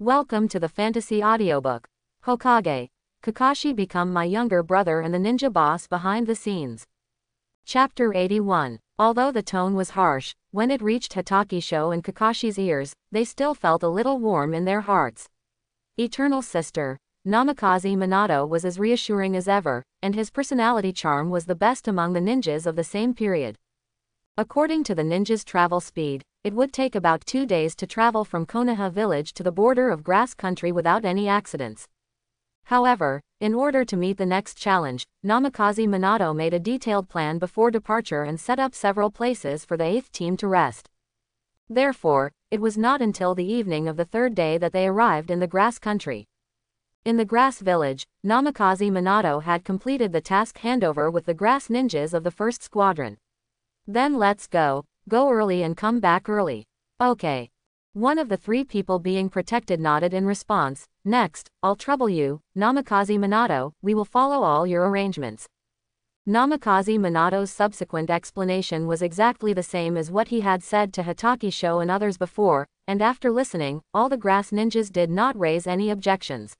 Welcome to the fantasy audiobook. Hokage. Kakashi become my younger brother and the ninja boss behind the scenes. Chapter 81. Although the tone was harsh, when it reached Hatake Sho and Kakashi's ears, they still felt a little warm in their hearts. Eternal sister. Namikaze Minato was as reassuring as ever, and his personality charm was the best among the ninjas of the same period. According to the ninja's travel speed, it would take about two days to travel from Konoha village to the border of grass country without any accidents. However, in order to meet the next challenge, Namikaze Minato made a detailed plan before departure and set up several places for the 8th team to rest. Therefore, it was not until the evening of the third day that they arrived in the grass country. In the grass village, Namikaze Minato had completed the task handover with the grass ninjas of the first squadron. Then let's go, go early and come back early. Okay. One of the three people being protected nodded in response, next, I'll trouble you, Namikaze Minato, we will follow all your arrangements. Namikaze Minato's subsequent explanation was exactly the same as what he had said to Hatake Sho and others before, and after listening, all the grass ninjas did not raise any objections.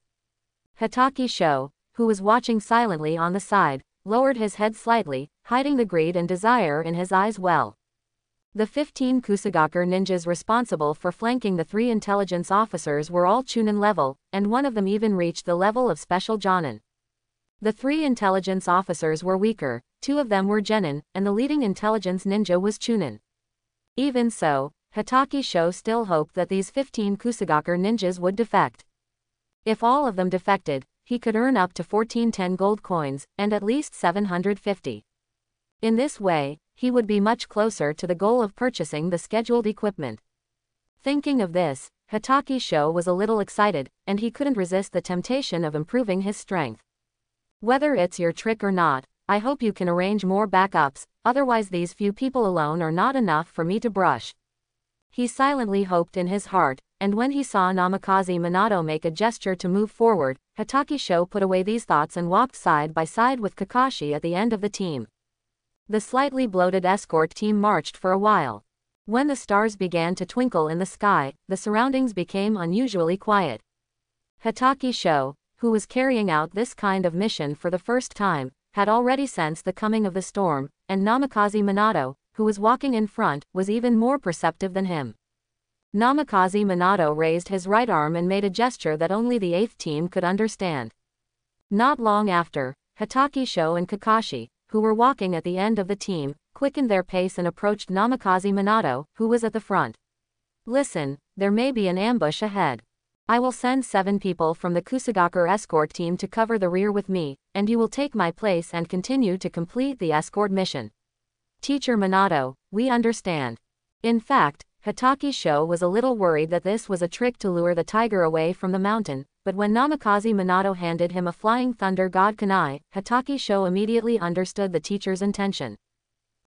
Hatake Sho, who was watching silently on the side, lowered his head slightly, hiding the greed and desire in his eyes well. The 15 Kusagakure ninjas responsible for flanking the three intelligence officers were all Chunin level, and one of them even reached the level of Special Jonin. The three intelligence officers were weaker, two of them were Genin, and the leading intelligence ninja was Chunin. Even so, Hatake Sho still hoped that these 15 Kusagakure ninjas would defect. If all of them defected, he could earn up to 1410 gold coins, and at least 750. In this way, he would be much closer to the goal of purchasing the scheduled equipment. Thinking of this, Hatake Sho was a little excited, and he couldn't resist the temptation of improving his strength. Whether it's your trick or not, I hope you can arrange more backups, otherwise these few people alone are not enough for me to brush. He silently hoped in his heart, and when he saw Namikaze Minato make a gesture to move forward, Hatake Sho put away these thoughts and walked side by side with Kakashi at the end of the team. The slightly bloated escort team marched for a while. When the stars began to twinkle in the sky, the surroundings became unusually quiet. Hatake Sho, who was carrying out this kind of mission for the first time, had already sensed the coming of the storm, and Namikaze Minato, who was walking in front, was even more perceptive than him. Namikaze Minato raised his right arm and made a gesture that only the 8th team could understand. Not long after, Hatake Sho and Kakashi, who were walking at the end of the team, quickened their pace and approached Namikaze Minato, who was at the front. Listen, there may be an ambush ahead. I will send seven people from the Kusagakure escort team to cover the rear with me, and you will take my place and continue to complete the escort mission. Teacher Minato, we understand. In fact, Hatake Sho was a little worried that this was a trick to lure the tiger away from the mountain, but when Namikaze Minato handed him a flying thunder god kunai, Hatake Sho immediately understood the teacher's intention.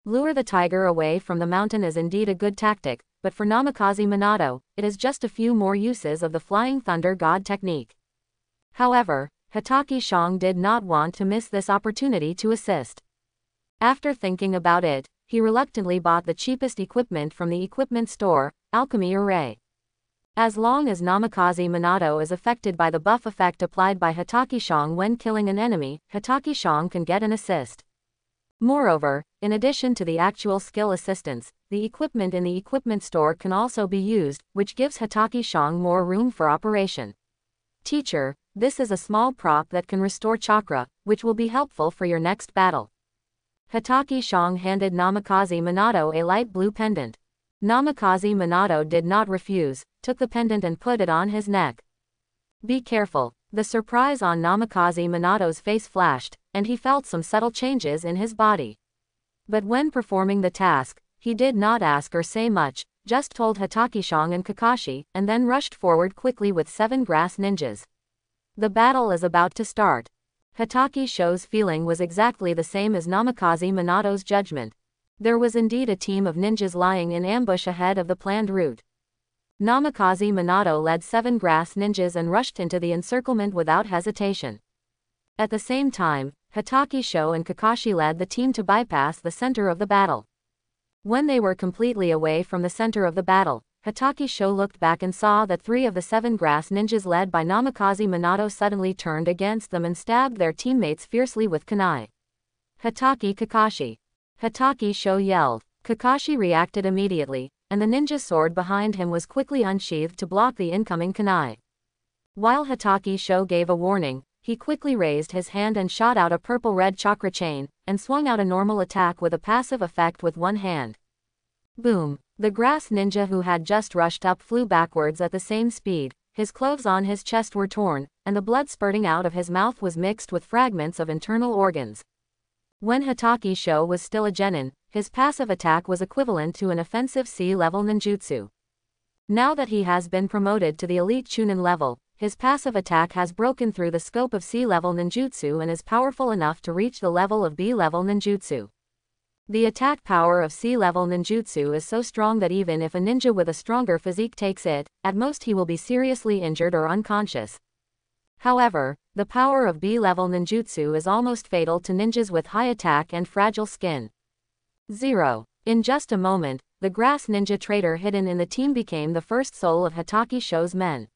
Lure the tiger away from the mountain is indeed a good tactic, but for Namikaze Minato, it is just a few more uses of the flying thunder god technique. However, Hatake Shong did not want to miss this opportunity to assist. After thinking about it, he reluctantly bought the cheapest equipment from the equipment store, Alchemy Array. As long as Namikaze Minato is affected by the buff effect applied by Hatake Shong when killing an enemy, Hatake Shong can get an assist. Moreover, in addition to the actual skill assistance, the equipment in the equipment store can also be used, which gives Hatake Shong more room for operation. Teacher, this is a small prop that can restore chakra, which will be helpful for your next battle. Hatake Shong handed Namikaze Minato a light blue pendant. Namikaze Minato did not refuse, took the pendant and put it on his neck. Be careful, the surprise on Namikaze Minato's face flashed, and he felt some subtle changes in his body. But when performing the task, he did not ask or say much, just told Hatake Shong and Kakashi, and then rushed forward quickly with seven grass ninjas. The battle is about to start. Hatake Sho's feeling was exactly the same as Namikaze Minato's judgment. There was indeed a team of ninjas lying in ambush ahead of the planned route. Namikaze Minato led seven grass ninjas and rushed into the encirclement without hesitation. At the same time, Hatake Sho and Kakashi led the team to bypass the center of the battle. When they were completely away from the center of the battle, Hatake Sho looked back and saw that three of the seven grass ninjas led by Namikaze Minato suddenly turned against them and stabbed their teammates fiercely with kunai. Hatake Kakashi. Hatake Sho yelled. Kakashi reacted immediately, and the ninja sword behind him was quickly unsheathed to block the incoming kunai. While Hatake Sho gave a warning, he quickly raised his hand and shot out a purple-red chakra chain, and swung out a normal attack with a passive effect with one hand. Boom. The grass ninja who had just rushed up flew backwards at the same speed, his clothes on his chest were torn, and the blood spurting out of his mouth was mixed with fragments of internal organs. When Hatake Sho was still a genin, his passive attack was equivalent to an offensive C-level ninjutsu. Now that he has been promoted to the elite Chunin level, his passive attack has broken through the scope of C-level ninjutsu and is powerful enough to reach the level of B-level ninjutsu. The attack power of C-level ninjutsu is so strong that even if a ninja with a stronger physique takes it, at most he will be seriously injured or unconscious. However, the power of B-level ninjutsu is almost fatal to ninjas with high attack and fragile skin. 0. In just a moment, the grass ninja traitor hidden in the team became the first soul of Hatake Sho's men.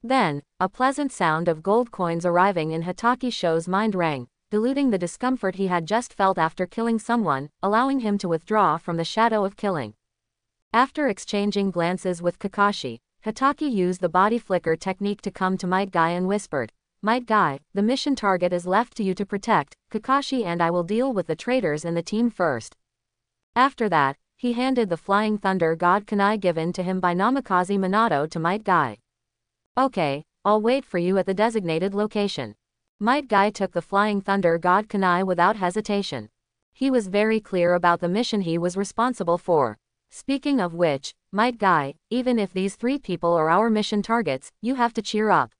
Then, a pleasant sound of gold coins arriving in Hatake Sho's mind rang, diluting the discomfort he had just felt after killing someone, allowing him to withdraw from the shadow of killing. After exchanging glances with Kakashi, Hatake used the body flicker technique to come to Might Guy and whispered, Might Guy, the mission target is left to you to protect, Kakashi and I will deal with the traitors in the team first. After that, he handed the Flying Thunder God Kunai given to him by Namikaze Minato to Might Guy. Okay, I'll wait for you at the designated location. Might Guy took the Flying Thunder God Kunai without hesitation. He was very clear about the mission he was responsible for. Speaking of which, Might Guy, even if these three people are our mission targets, you have to cheer up.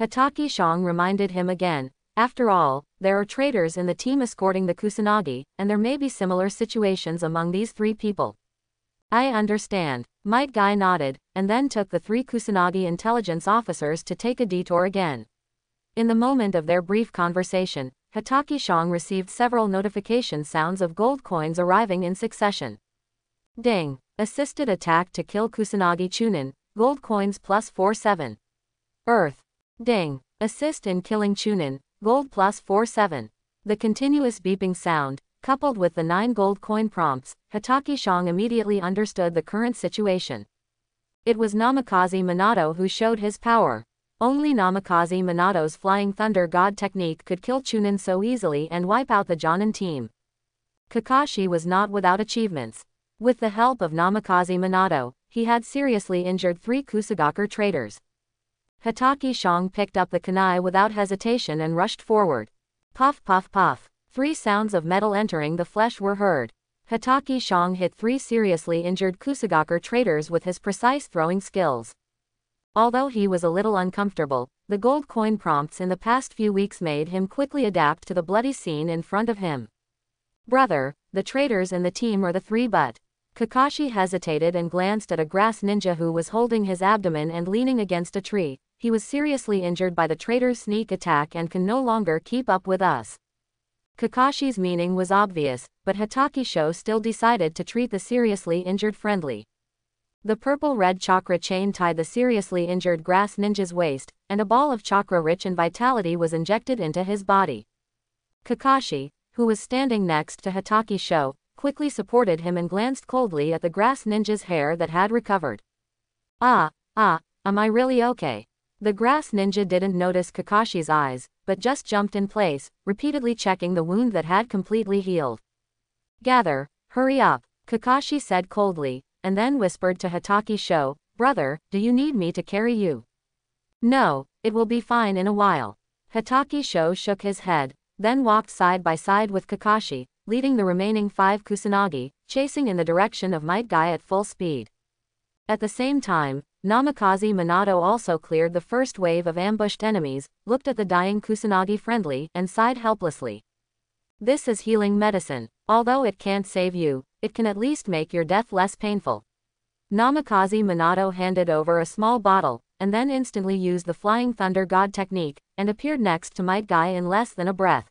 Hatake Shong reminded him again, after all, there are traitors in the team escorting the Kusanagi, and there may be similar situations among these three people. I understand. Might Guy nodded, and then took the three Kusanagi intelligence officers to take a detour again. In the moment of their brief conversation, Hatake Shong received several notification sounds of gold coins arriving in succession. Ding. Assisted attack to kill Kusanagi Chunin, gold coins plus 4-7. Earth. Ding. Assist in killing Chunin, gold plus 4-7. The continuous beeping sound, Coupled with the nine gold coin prompts, Hatake Shong immediately understood the current situation. It was Namikaze Minato who showed his power. Only Namikaze Minato's Flying Thunder God technique could kill Chunin so easily and wipe out the Jonin team. Kakashi was not without achievements. With the help of Namikaze Minato, he had seriously injured three Kusagakure traitors. Hatake Shong picked up the kunai without hesitation and rushed forward. Puff puff puff. Three sounds of metal entering the flesh were heard. Hatake Shong hit three seriously injured Kusagakure traitors with his precise throwing skills. Although he was a little uncomfortable, the gold coin prompts in the past few weeks made him quickly adapt to the bloody scene in front of him. Brother, the traitors in the team are the three but. Kakashi hesitated and glanced at a grass ninja who was holding his abdomen and leaning against a tree. He was seriously injured by the traitor's sneak attack and can no longer keep up with us. Kakashi's meaning was obvious, but Hatake Sho still decided to treat the seriously injured friendly. The purple-red chakra chain tied the seriously injured grass ninja's waist, and a ball of chakra rich in vitality was injected into his body. Kakashi, who was standing next to Hatake Sho, quickly supported him and glanced coldly at the grass ninja's hair that had recovered. Ah, ah, am I really okay? The grass ninja didn't notice Kakashi's eyes, but just jumped in place, repeatedly checking the wound that had completely healed. Gather, hurry up, Kakashi said coldly, and then whispered to Hatake Sho, Brother, do you need me to carry you? No, it will be fine in a while. Hatake Sho shook his head, then walked side by side with Kakashi, leading the remaining five Kusanagi, chasing in the direction of Might Guy at full speed. At the same time, Namikaze Minato also cleared the first wave of ambushed enemies, looked at the dying Kusanagi friendly, and sighed helplessly. This is healing medicine. Although it can't save you, it can at least make your death less painful. Namikaze Minato handed over a small bottle, and then instantly used the Flying Thunder God technique, and appeared next to Might Guy in less than a breath.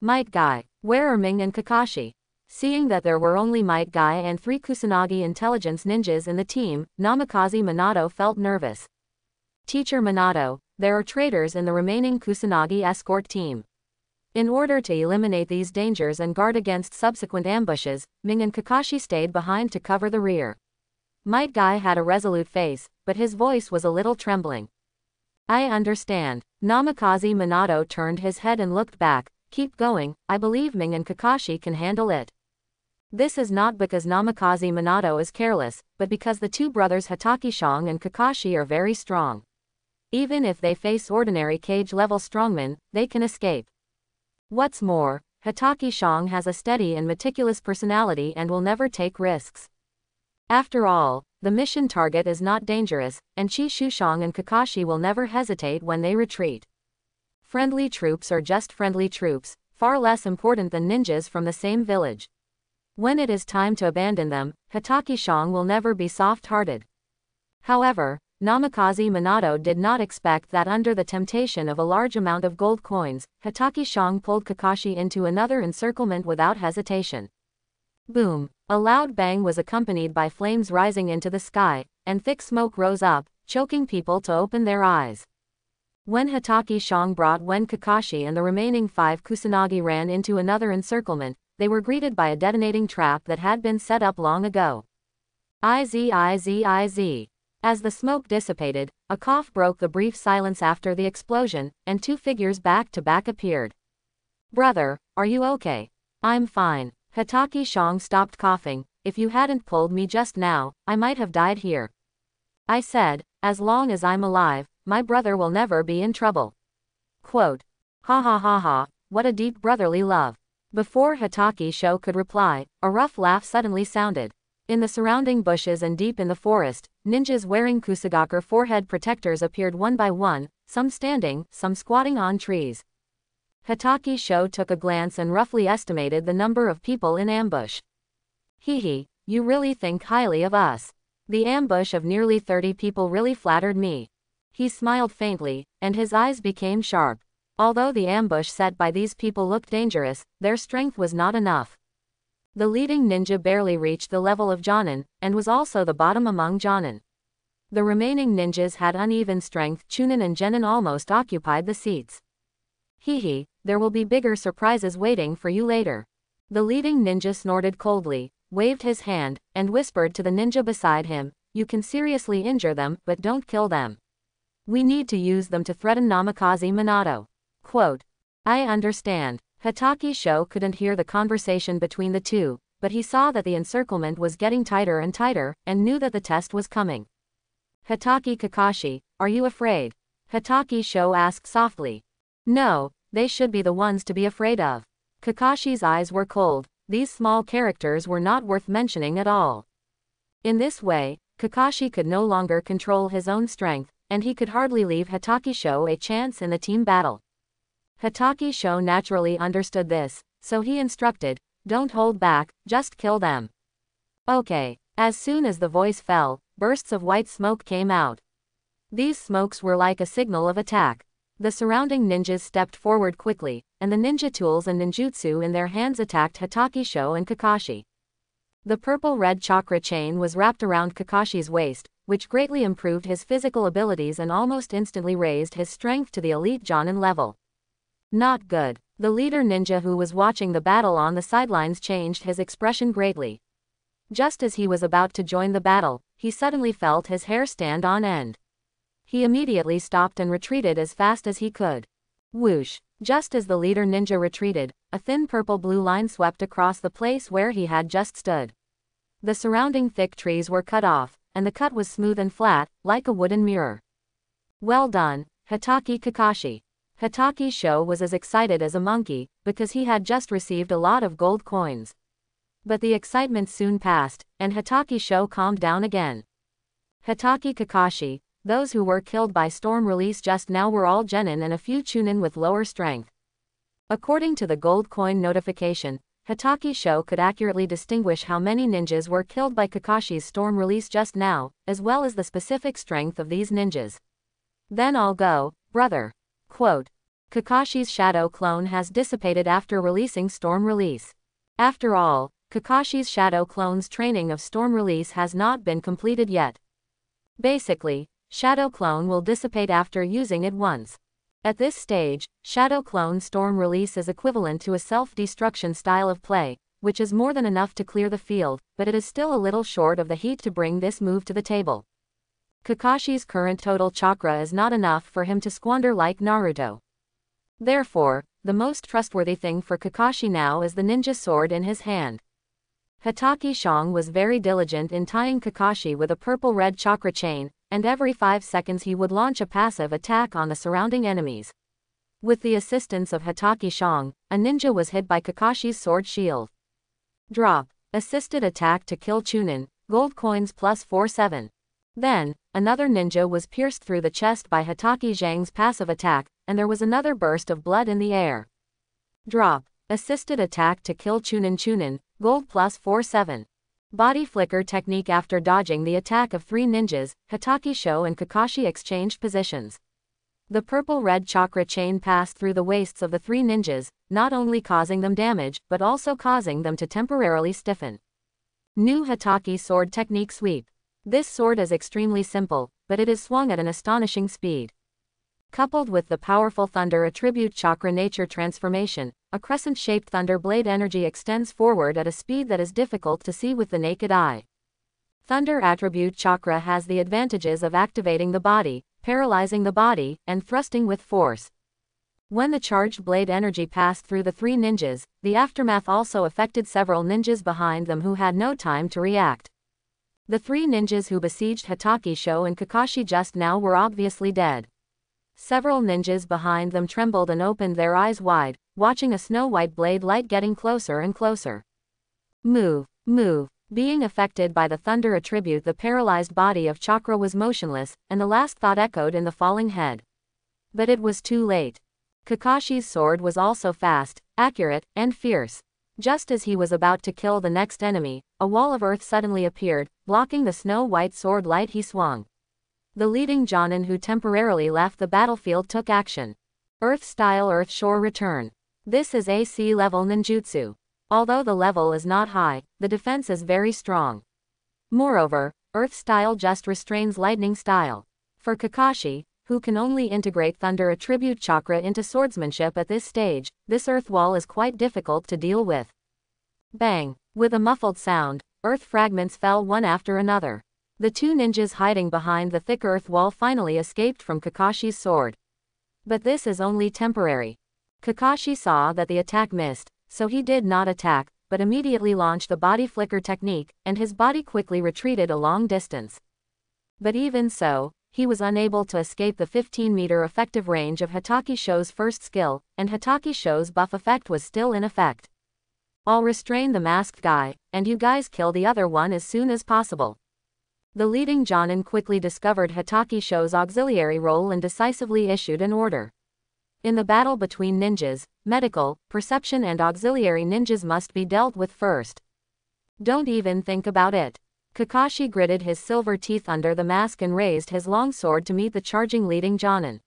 Might Guy, where are Ming and Kakashi? Seeing that there were only Might Guy and three Kusanagi intelligence ninjas in the team, Namikaze Minato felt nervous. Teacher Minato, there are traitors in the remaining Kusanagi escort team. In order to eliminate these dangers and guard against subsequent ambushes, Ming and Kakashi stayed behind to cover the rear. Might Guy had a resolute face, but his voice was a little trembling. I understand. Namikaze Minato turned his head and looked back. Keep going, I believe Ming and Kakashi can handle it. This is not because Namikaze Minato is careless, but because the two brothers Hatake Shong and Kakashi are very strong. Even if they face ordinary Kage-level strongmen, they can escape. What's more, Hatake Shong has a steady and meticulous personality and will never take risks. After all, the mission target is not dangerous, and Chi Shushong and Kakashi will never hesitate when they retreat. Friendly troops are just friendly troops, far less important than ninjas from the same village. When it is time to abandon them, Hatake Shong will never be soft-hearted. However, Namikaze Minato did not expect that under the temptation of a large amount of gold coins, Hatake Shong pulled Kakashi into another encirclement without hesitation. Boom! A loud bang was accompanied by flames rising into the sky, and thick smoke rose up, choking people to open their eyes. When Hatake Shong brought when Kakashi and the remaining five Kusanagi ran into another encirclement, they were greeted by a detonating trap that had been set up long ago. IZIZIZ. As the smoke dissipated, a cough broke the brief silence after the explosion, and two figures back to back appeared. Brother, are you okay? I'm fine. Hatake Shong stopped coughing. If you hadn't pulled me just now, I might have died here. I said, as long as I'm alive, my brother will never be in trouble. Quote. Ha ha ha ha, what a deep brotherly love. Before Hatake Sho could reply, a rough laugh suddenly sounded. In the surrounding bushes and deep in the forest, ninjas wearing Kusagakure forehead protectors appeared one by one, some standing, some squatting on trees. Hatake Sho took a glance and roughly estimated the number of people in ambush. Hehe, you really think highly of us. The ambush of nearly 30 people really flattered me. He smiled faintly, and his eyes became sharp. Although the ambush set by these people looked dangerous, their strength was not enough. The leading ninja barely reached the level of Jonin, and was also the bottom among Jonin. The remaining ninjas had uneven strength Chunin and Genin almost occupied the seats. Hehe, there will be bigger surprises waiting for you later. The leading ninja snorted coldly, waved his hand, and whispered to the ninja beside him, you can seriously injure them, but don't kill them. We need to use them to threaten Namikaze Minato. Quote, I understand. Hatake Sho couldn't hear the conversation between the two, but he saw that the encirclement was getting tighter and tighter, and knew that the test was coming. Hatake Kakashi, are you afraid? Hatake Sho asked softly. No, they should be the ones to be afraid of. Kakashi's eyes were cold, these small characters were not worth mentioning at all. In this way, Kakashi could no longer control his own strength, and he could hardly leave Hatake Sho a chance in the team battle. Hatake Sho naturally understood this, so he instructed, don't hold back, just kill them. Okay. As soon as the voice fell, bursts of white smoke came out. These smokes were like a signal of attack. The surrounding ninjas stepped forward quickly, and the ninja tools and ninjutsu in their hands attacked Hatake Sho and Kakashi. The purple-red chakra chain was wrapped around Kakashi's waist, which greatly improved his physical abilities and almost instantly raised his strength to the elite Jonin level. Not good. The leader ninja who was watching the battle on the sidelines changed his expression greatly. Just as he was about to join the battle, he suddenly felt his hair stand on end. He immediately stopped and retreated as fast as he could. Whoosh! Just as the leader ninja retreated, a thin purple-blue line swept across the place where he had just stood. The surrounding thick trees were cut off, and the cut was smooth and flat, like a wooden mirror. Well done, Hatake Kakashi. Hatake Sho was as excited as a monkey, because he had just received a lot of gold coins. But the excitement soon passed, and Hatake Sho calmed down again. Hatake Kakashi, those who were killed by storm release just now were all Genin and a few Chunin with lower strength. According to the gold coin notification, Hatake Sho could accurately distinguish how many ninjas were killed by Kakashi's storm release just now, as well as the specific strength of these ninjas. Then I'll go, brother. Quote, Kakashi's shadow clone has dissipated after releasing Storm Release. After all, Kakashi's Shadow Clone's training of Storm Release has not been completed yet. Basically, Shadow Clone will dissipate after using it once. At this stage, Shadow Clone Storm Release is equivalent to a self-destruction style of play, which is more than enough to clear the field, but it is still a little short of the heat to bring this move to the table. Kakashi's current total chakra is not enough for him to squander like Naruto. Therefore, the most trustworthy thing for Kakashi now is the ninja sword in his hand. Hatake Shong was very diligent in tying Kakashi with a purple-red chakra chain, and every 5 seconds he would launch a passive attack on the surrounding enemies. With the assistance of Hatake Shong, a ninja was hit by Kakashi's sword shield. Drop. Assisted attack to kill Chunin, gold coins plus 4-7. Then, another ninja was pierced through the chest by Hatake Zhang's passive attack, and there was another burst of blood in the air. Drop. Assisted attack to kill Chunin Chunin, gold plus 4-7. Body flicker technique After dodging the attack of three ninjas, Hatake Sho and Kakashi exchanged positions. The purple-red chakra chain passed through the waists of the three ninjas, not only causing them damage, but also causing them to temporarily stiffen. New Hatake Sword Technique Sweep. This sword is extremely simple, but it is swung at an astonishing speed. Coupled with the powerful Thunder Attribute Chakra Nature Transformation, a crescent-shaped Thunder Blade energy extends forward at a speed that is difficult to see with the naked eye. Thunder Attribute Chakra has the advantages of activating the body, paralyzing the body, and thrusting with force. When the charged blade energy passed through the three ninjas, the aftermath also affected several ninjas behind them who had no time to react. The three ninjas who besieged Hatake Sho and Kakashi just now were obviously dead. Several ninjas behind them trembled and opened their eyes wide, watching a snow-white blade light getting closer and closer. Move, move. Being affected by the thunder attribute the paralyzed body of Chakra was motionless, and the last thought echoed in the falling head. But it was too late. Kakashi's sword was also fast, accurate, and fierce. Just as he was about to kill the next enemy, a wall of earth suddenly appeared, blocking the snow-white sword light he swung. The leading Jonin who temporarily left the battlefield took action. Earth-style Earth-Shore return. This is AC level ninjutsu. Although the level is not high, the defense is very strong. Moreover, Earth-style just restrains lightning style. For Kakashi, who can only integrate Thunder Attribute Chakra into swordsmanship at this stage, this earth wall is quite difficult to deal with. Bang! With a muffled sound, earth fragments fell one after another. The two ninjas hiding behind the thick earth wall finally escaped from Kakashi's sword. But this is only temporary. Kakashi saw that the attack missed, so he did not attack, but immediately launched the body flicker technique, and his body quickly retreated a long distance. But even so, he was unable to escape the 15-meter effective range of Hatake Sho's first skill, and Hatake Sho's buff effect was still in effect. I'll restrain the masked guy, and you guys kill the other one as soon as possible. The leading Jonin quickly discovered Hatake Sho's auxiliary role and decisively issued an order. In the battle between ninjas, medical, perception and auxiliary ninjas must be dealt with first. Don't even think about it. Kakashi gritted his silver teeth under the mask and raised his long sword to meet the charging leading Jonin.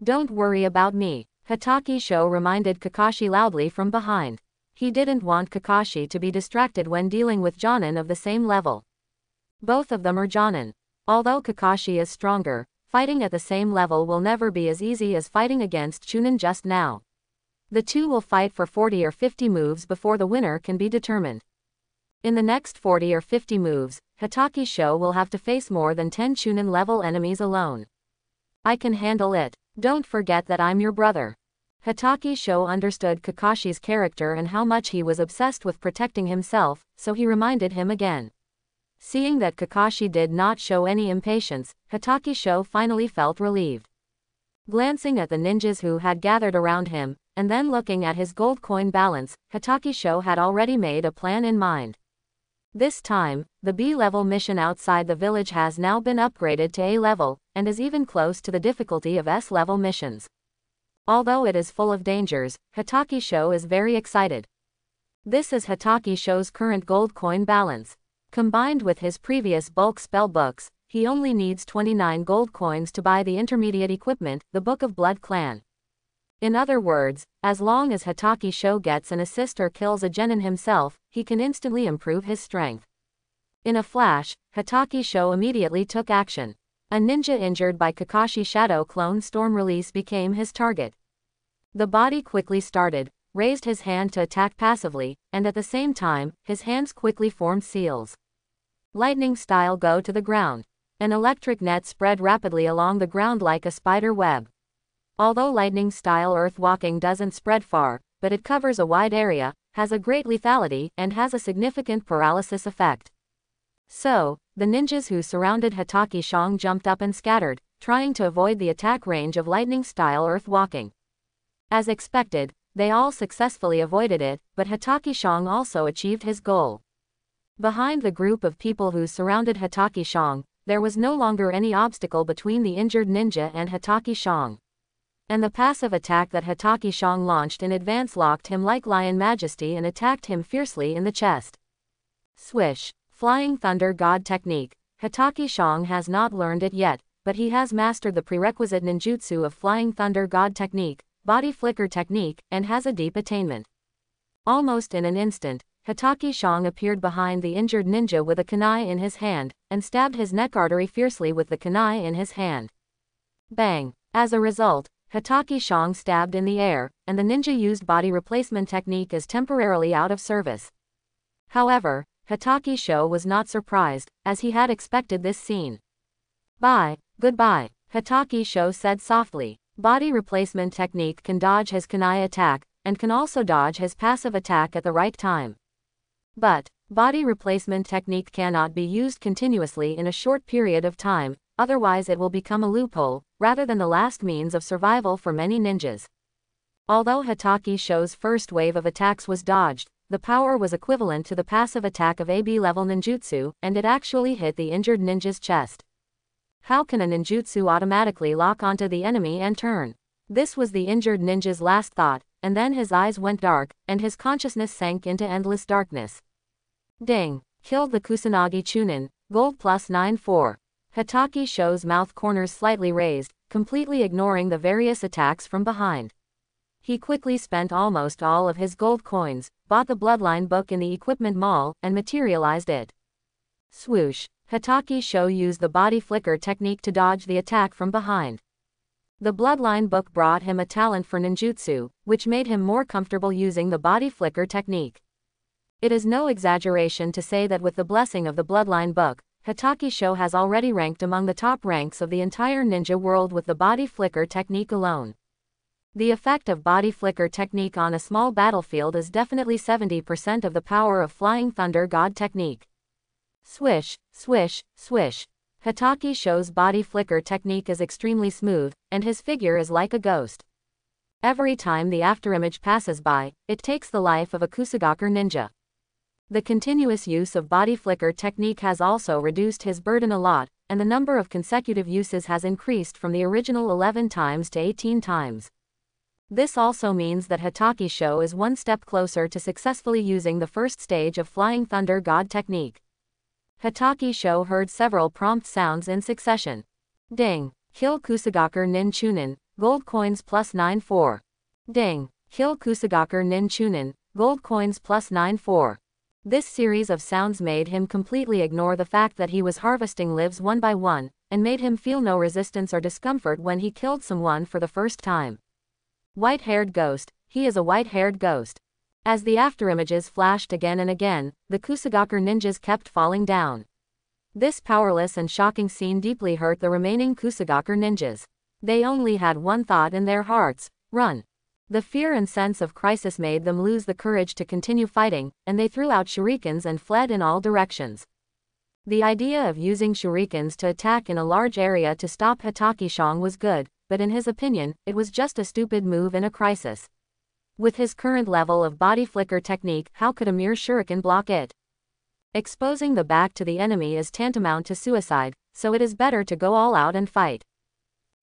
Don't worry about me, Hatake Sho reminded Kakashi loudly from behind. He didn't want Kakashi to be distracted when dealing with Jonin of the same level. Both of them are Jonin. Although Kakashi is stronger, fighting at the same level will never be as easy as fighting against Chunin just now. The two will fight for 40 or 50 moves before the winner can be determined. In the next 40 or 50 moves, Hatake Sho will have to face more than 10 Chunin level enemies alone. I can handle it. Don't forget that I'm your brother. Hatake Sho understood Kakashi's character and how much he was obsessed with protecting himself, so he reminded him again. Seeing that Kakashi did not show any impatience, Hatake Sho finally felt relieved. Glancing at the ninjas who had gathered around him, and then looking at his gold coin balance, Hatake Sho had already made a plan in mind. This time, the B-level mission outside the village has now been upgraded to A-level, and is even close to the difficulty of S-level missions. Although it is full of dangers, Hatake Sho is very excited. This is Hatake Sho's current gold coin balance. Combined with his previous bulk spell books, he only needs 29 gold coins to buy the intermediate equipment, the Book of Blood Clan. In other words, as long as Hatake Sho gets an assist or kills a genin himself, he can instantly improve his strength. In a flash, Hatake Sho immediately took action. A ninja injured by Kakashi Shadow Clone Storm release became his target. The body quickly started, raised his hand to attack passively, and at the same time, his hands quickly formed seals. Lightning style go to the ground. An electric net spread rapidly along the ground like a spider web. Although lightning style earth walking doesn't spread far, but it covers a wide area, has a great lethality, and has a significant paralysis effect. So, the ninjas who surrounded Hatake Shong jumped up and scattered, trying to avoid the attack range of lightning style earth walking. As expected, they all successfully avoided it, but Hatake Shong also achieved his goal. Behind the group of people who surrounded Hatake Shong, there was no longer any obstacle between the injured ninja and Hatake Shong. And the passive attack that Hatake Shong launched in advance locked him like Lion Majesty and attacked him fiercely in the chest. Swish. Flying Thunder God Technique. Hatake Shong has not learned it yet, but he has mastered the prerequisite ninjutsu of Flying Thunder God Technique, Body Flicker Technique, and has a deep attainment. Almost in an instant, Hatake Shong appeared behind the injured ninja with a kunai in his hand, and stabbed his neck artery fiercely with the kunai in his hand. Bang! As a result, Hatake Shong stabbed in the air, and the ninja used body replacement technique is temporarily out of service. However, Hatake Sho was not surprised, as he had expected this scene. Bye, goodbye, Hatake Sho said softly. Body replacement technique can dodge his kunai attack, and can also dodge his passive attack at the right time. But, body replacement technique cannot be used continuously in a short period of time, otherwise it will become a loophole, rather than the last means of survival for many ninjas. Although Hatake Sho's first wave of attacks was dodged, the power was equivalent to the passive attack of AB level ninjutsu, and it actually hit the injured ninja's chest. How can a ninjutsu automatically lock onto the enemy and turn? This was the injured ninja's last thought, and then his eyes went dark, and his consciousness sank into endless darkness. Ding. Killed the Kusanagi Chunin. Gold plus 9-4. Hatake Sho's mouth corners slightly raised, completely ignoring the various attacks from behind. He quickly spent almost all of his gold coins, bought the Bloodline book in the equipment mall, and materialized it. Swoosh. Hatake Sho used the body flicker technique to dodge the attack from behind. The Bloodline book brought him a talent for ninjutsu, which made him more comfortable using the body flicker technique. It is no exaggeration to say that with the blessing of the Bloodline book, Hatake Sho has already ranked among the top ranks of the entire ninja world with the body flicker technique alone. The effect of body flicker technique on a small battlefield is definitely 70% of the power of Flying Thunder God technique. Swish, swish, swish. Hatake Sho's body flicker technique is extremely smooth, and his figure is like a ghost. Every time the afterimage passes by, it takes the life of a Kusagaku ninja. The continuous use of body flicker technique has also reduced his burden a lot, and the number of consecutive uses has increased from the original 11 times to 18 times. This also means that Hatake Sho is one step closer to successfully using the first stage of Flying Thunder God technique. Hatake Sho heard several prompt sounds in succession. Ding. Kill Kusagaku Nin Chunin, gold coins plus 9 4. Ding. Kill Kusagaku Nin Chunin, gold coins plus 9 4. This series of sounds made him completely ignore the fact that he was harvesting lives one by one, and made him feel no resistance or discomfort when he killed someone for the first time. White-haired ghost, he is a white-haired ghost. As the afterimages flashed again and again, the Kusagaku ninjas kept falling down. This powerless and shocking scene deeply hurt the remaining Kusagaku ninjas. They only had one thought in their hearts, run. The fear and sense of crisis made them lose the courage to continue fighting, and they threw out shurikens and fled in all directions. The idea of using shurikens to attack in a large area to stop Hatake Shong was good, but in his opinion, it was just a stupid move in a crisis. With his current level of body flicker technique, how could a mere shuriken block it? Exposing the back to the enemy is tantamount to suicide, so it is better to go all out and fight.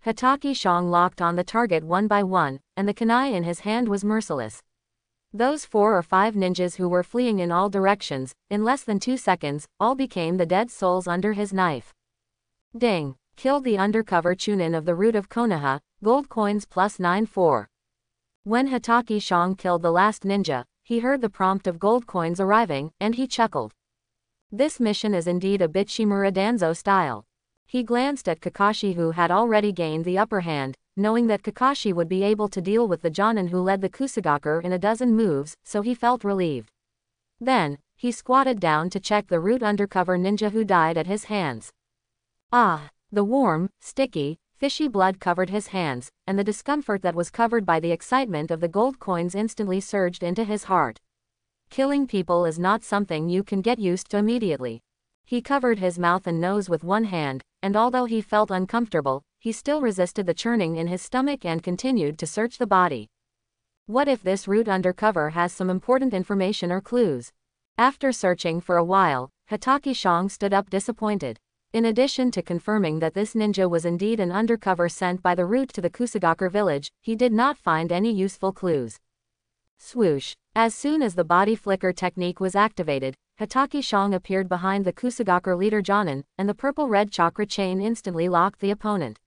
Hatake Shong locked on the target one by one, and the kunai in his hand was merciless. Those four or five ninjas who were fleeing in all directions, in less than two seconds, all became the dead souls under his knife. Ding! Killed the undercover Chunin of the root of Konoha, gold coins plus 9 4. When Hatake Shang killed the last ninja, he heard the prompt of gold coins arriving, and he chuckled. This mission is indeed a bit Shimura Danzo style. He glanced at Kakashi who had already gained the upper hand, knowing that Kakashi would be able to deal with the Jonin who led the Kusagakure in a dozen moves, so he felt relieved. Then, he squatted down to check the root undercover ninja who died at his hands. Ah, the warm, sticky, fishy blood covered his hands, and the discomfort that was covered by the excitement of the gold coins instantly surged into his heart. Killing people is not something you can get used to immediately. He covered his mouth and nose with one hand, and although he felt uncomfortable, he still resisted the churning in his stomach and continued to search the body. What if this root undercover has some important information or clues? After searching for a while, Hatake Shang stood up disappointed. In addition to confirming that this ninja was indeed an undercover sent by the route to the Kusagakure village, he did not find any useful clues. Swoosh. As soon as the body flicker technique was activated, Hatake Shang appeared behind the Kusagakure leader Jonin, and the purple-red chakra chain instantly locked the opponent.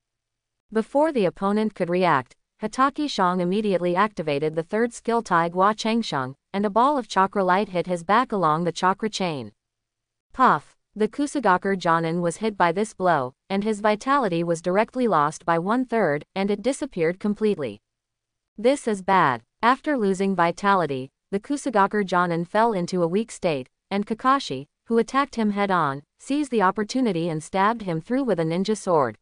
Before the opponent could react, Hatake Shang immediately activated the third skill Tai Gua Changsheng, and a ball of chakra light hit his back along the chakra chain. Puff. The Kusagakure Jonin was hit by this blow, and his vitality was directly lost by one-third, and it disappeared completely. This is bad. After losing vitality, the Kusagakure Jonin fell into a weak state, and Kakashi, who attacked him head-on, seized the opportunity and stabbed him through with a ninja sword.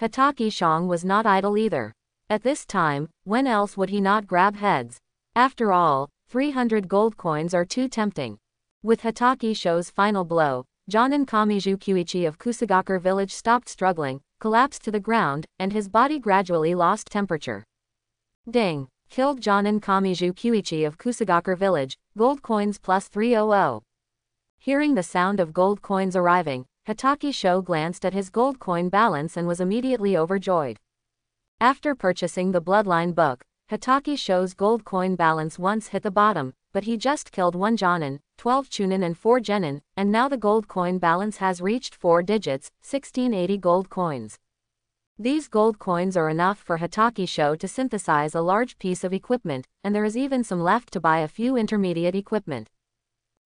Hatake Shang was not idle either. At this time, when else would he not grab heads? After all, 300 gold coins are too tempting. With Hatake Shou's final blow, Jonin Kamiju Kyuichi of Kusagakure village stopped struggling, collapsed to the ground, and his body gradually lost temperature. Ding! Killed Jonin Kamiju Kyuichi of Kusagakure village, gold coins plus 300. Hearing the sound of gold coins arriving, Hatake Shou glanced at his gold coin balance and was immediately overjoyed. After purchasing the Bloodline book, Hatake Shou's gold coin balance once hit the bottom, but he just killed one Jonin, 12 Chunin and 4 Genin, and now the gold coin balance has reached 4 digits, 1680 gold coins. These gold coins are enough for Hatake Shou to synthesize a large piece of equipment, and there is even some left to buy a few intermediate equipment.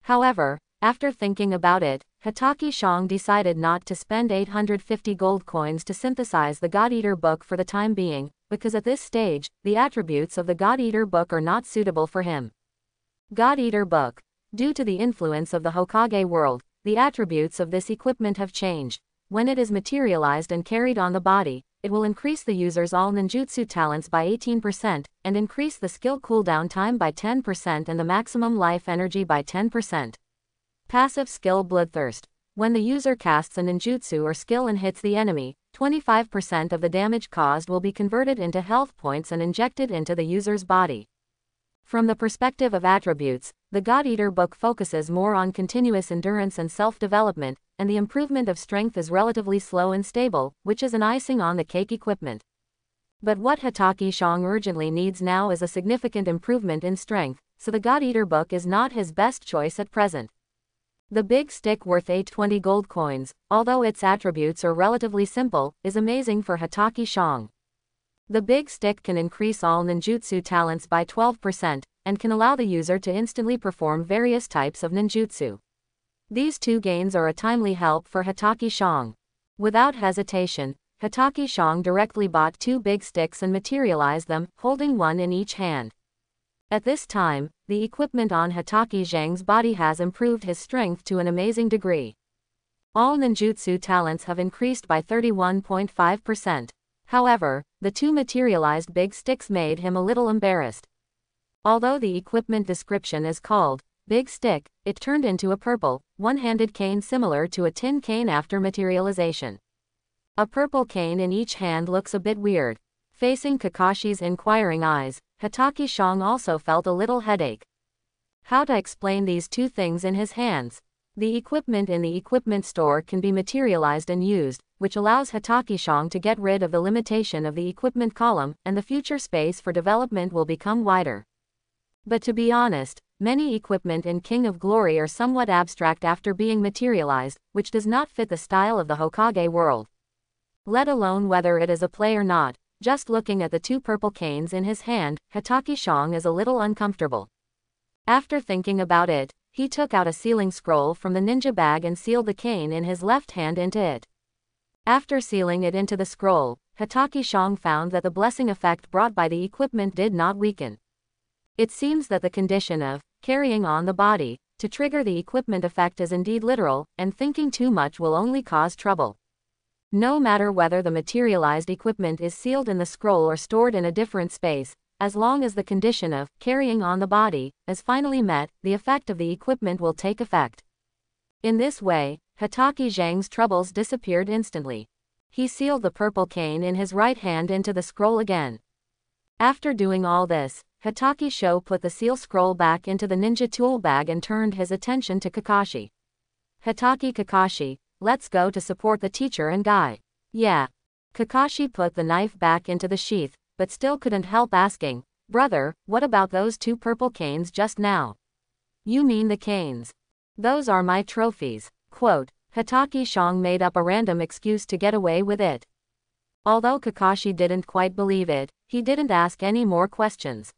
However, after thinking about it, Hatake Shang decided not to spend 850 gold coins to synthesize the God Eater book for the time being, because at this stage, the attributes of the God Eater book are not suitable for him. God Eater book Due to the influence of the Hokage world, the attributes of this equipment have changed. When it is materialized and carried on the body, it will increase the user's all ninjutsu talents by 18%, and increase the skill cooldown time by 10% and the maximum life energy by 10%. Passive skill Bloodthirst. When the user casts a ninjutsu or skill and hits the enemy, 25% of the damage caused will be converted into health points and injected into the user's body. From the perspective of attributes, the God Eater book focuses more on continuous endurance and self development, and the improvement of strength is relatively slow and stable, which is an icing on the cake equipment. But what Hatake Shang urgently needs now is a significant improvement in strength, so the God Eater book is not his best choice at present. The big stick worth 820 gold coins, although its attributes are relatively simple, is amazing for Hatake Shang. The big stick can increase all ninjutsu talents by 12%, and can allow the user to instantly perform various types of ninjutsu. These two gains are a timely help for Hatake Shang. Without hesitation, Hatake Shang directly bought two big sticks and materialized them, holding one in each hand. At this time, the equipment on Hatake Zhang's body has improved his strength to an amazing degree. All ninjutsu talents have increased by 31.5%. However, the two materialized big sticks made him a little embarrassed. Although the equipment description is called Big Stick, it turned into a purple, one-handed cane similar to a tin cane after materialization. A purple cane in each hand looks a bit weird. Facing Kakashi's inquiring eyes, Hatake Shang also felt a little headache. How to explain these two things in his hands? The equipment in the equipment store can be materialized and used, which allows Hatake Shang to get rid of the limitation of the equipment column, and the future space for development will become wider. But to be honest, many equipment in King of Glory are somewhat abstract after being materialized, which does not fit the style of the Hokage world. Let alone whether it is a play or not, just looking at the two purple canes in his hand, Hatake Shang is a little uncomfortable. After thinking about it, he took out a sealing scroll from the ninja bag and sealed the cane in his left hand into it. After sealing it into the scroll, Hatake Shang found that the blessing effect brought by the equipment did not weaken. It seems that the condition of carrying on the body to trigger the equipment effect is indeed literal, and thinking too much will only cause trouble. No matter whether the materialized equipment is sealed in the scroll or stored in a different space, as long as the condition of carrying on the body is finally met, the effect of the equipment will take effect. In this way, Hatake Zhang's troubles disappeared instantly. He sealed the purple cane in his right hand into the scroll again. After doing all this, Hatake Sho put the seal scroll back into the ninja tool bag and turned his attention to Kakashi. Hatake Kakashi, let's go to support the teacher and guy. Yeah. Kakashi put the knife back into the sheath, but still couldn't help asking, Brother, what about those two purple canes just now? You mean the canes? Those are my trophies. Quote, Hatake Shang made up a random excuse to get away with it. Although Kakashi didn't quite believe it, he didn't ask any more questions.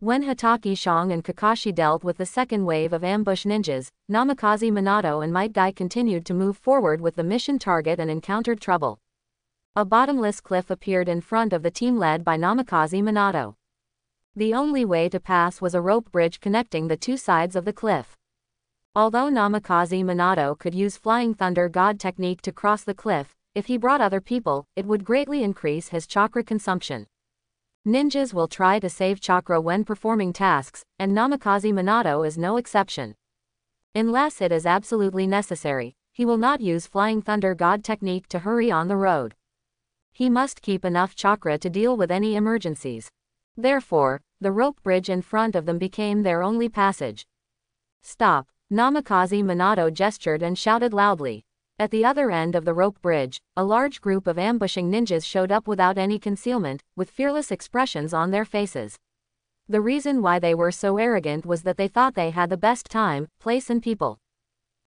When Hatake Shang and Kakashi dealt with the second wave of ambush ninjas, Namikaze Minato and Might Guy continued to move forward with the mission target and encountered trouble. A bottomless cliff appeared in front of the team led by Namikaze Minato. The only way to pass was a rope bridge connecting the two sides of the cliff. Although Namikaze Minato could use Flying Thunder God technique to cross the cliff, if he brought other people, it would greatly increase his chakra consumption. Ninjas will try to save chakra when performing tasks, and Namikaze Minato is no exception. Unless it is absolutely necessary, he will not use Flying Thunder God technique to hurry on the road. He must keep enough chakra to deal with any emergencies. Therefore, the rope bridge in front of them became their only passage. Stop! Namikaze Minato gestured and shouted loudly. At the other end of the rope bridge, a large group of ambushing ninjas showed up without any concealment, with fearless expressions on their faces. The reason why they were so arrogant was that they thought they had the best time, place and people.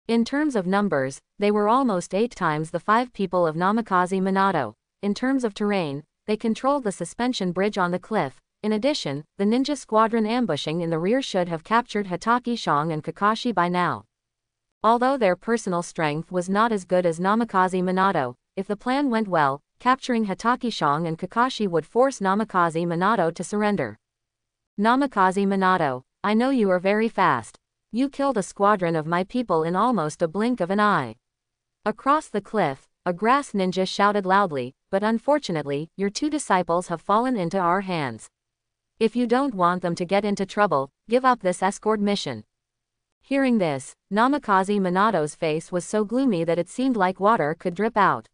In terms of numbers, they were almost eight times the five people of Namikaze Minato. In terms of terrain, they controlled the suspension bridge on the cliff. In addition, the ninja squadron ambushing in the rear should have captured Hatake Shang and Kakashi by now. Although their personal strength was not as good as Namikaze Minato, if the plan went well, capturing Hatake Shang and Kakashi would force Namikaze Minato to surrender. Namikaze Minato, I know you are very fast. You killed a squadron of my people in almost a blink of an eye. Across the cliff, a grass ninja shouted loudly, but unfortunately, your two disciples have fallen into our hands. If you don't want them to get into trouble, give up this escort mission. Hearing this, Namikaze Minato's face was so gloomy that it seemed like water could drip out.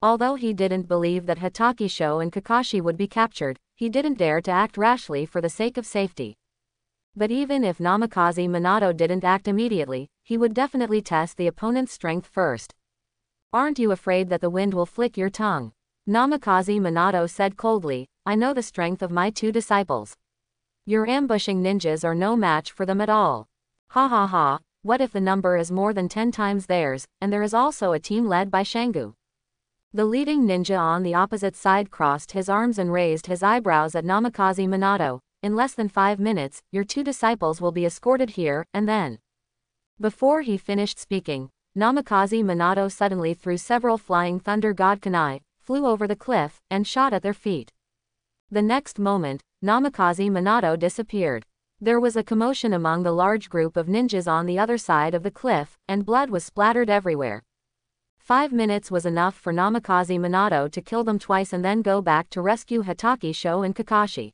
Although he didn't believe that Hatake and Kakashi would be captured, he didn't dare to act rashly for the sake of safety. But even if Namikaze Minato didn't act immediately, he would definitely test the opponent's strength first. Aren't you afraid that the wind will flick your tongue? Namikaze Minato said coldly, I know the strength of my two disciples. Your ambushing ninjas are no match for them at all. Ha ha ha, what if the number is more than 10 times theirs, and there is also a team led by Shangu? The leading ninja on the opposite side crossed his arms and raised his eyebrows at Namikaze Minato. In less than five minutes, your two disciples will be escorted here, and then. Before he finished speaking, Namikaze Minato suddenly threw several flying thunder god kunai, flew over the cliff, and shot at their feet. The next moment, Namikaze Minato disappeared. There was a commotion among the large group of ninjas on the other side of the cliff, and blood was splattered everywhere. Five minutes was enough for Namikaze Minato to kill them twice and then go back to rescue Hatake Sho and Kakashi.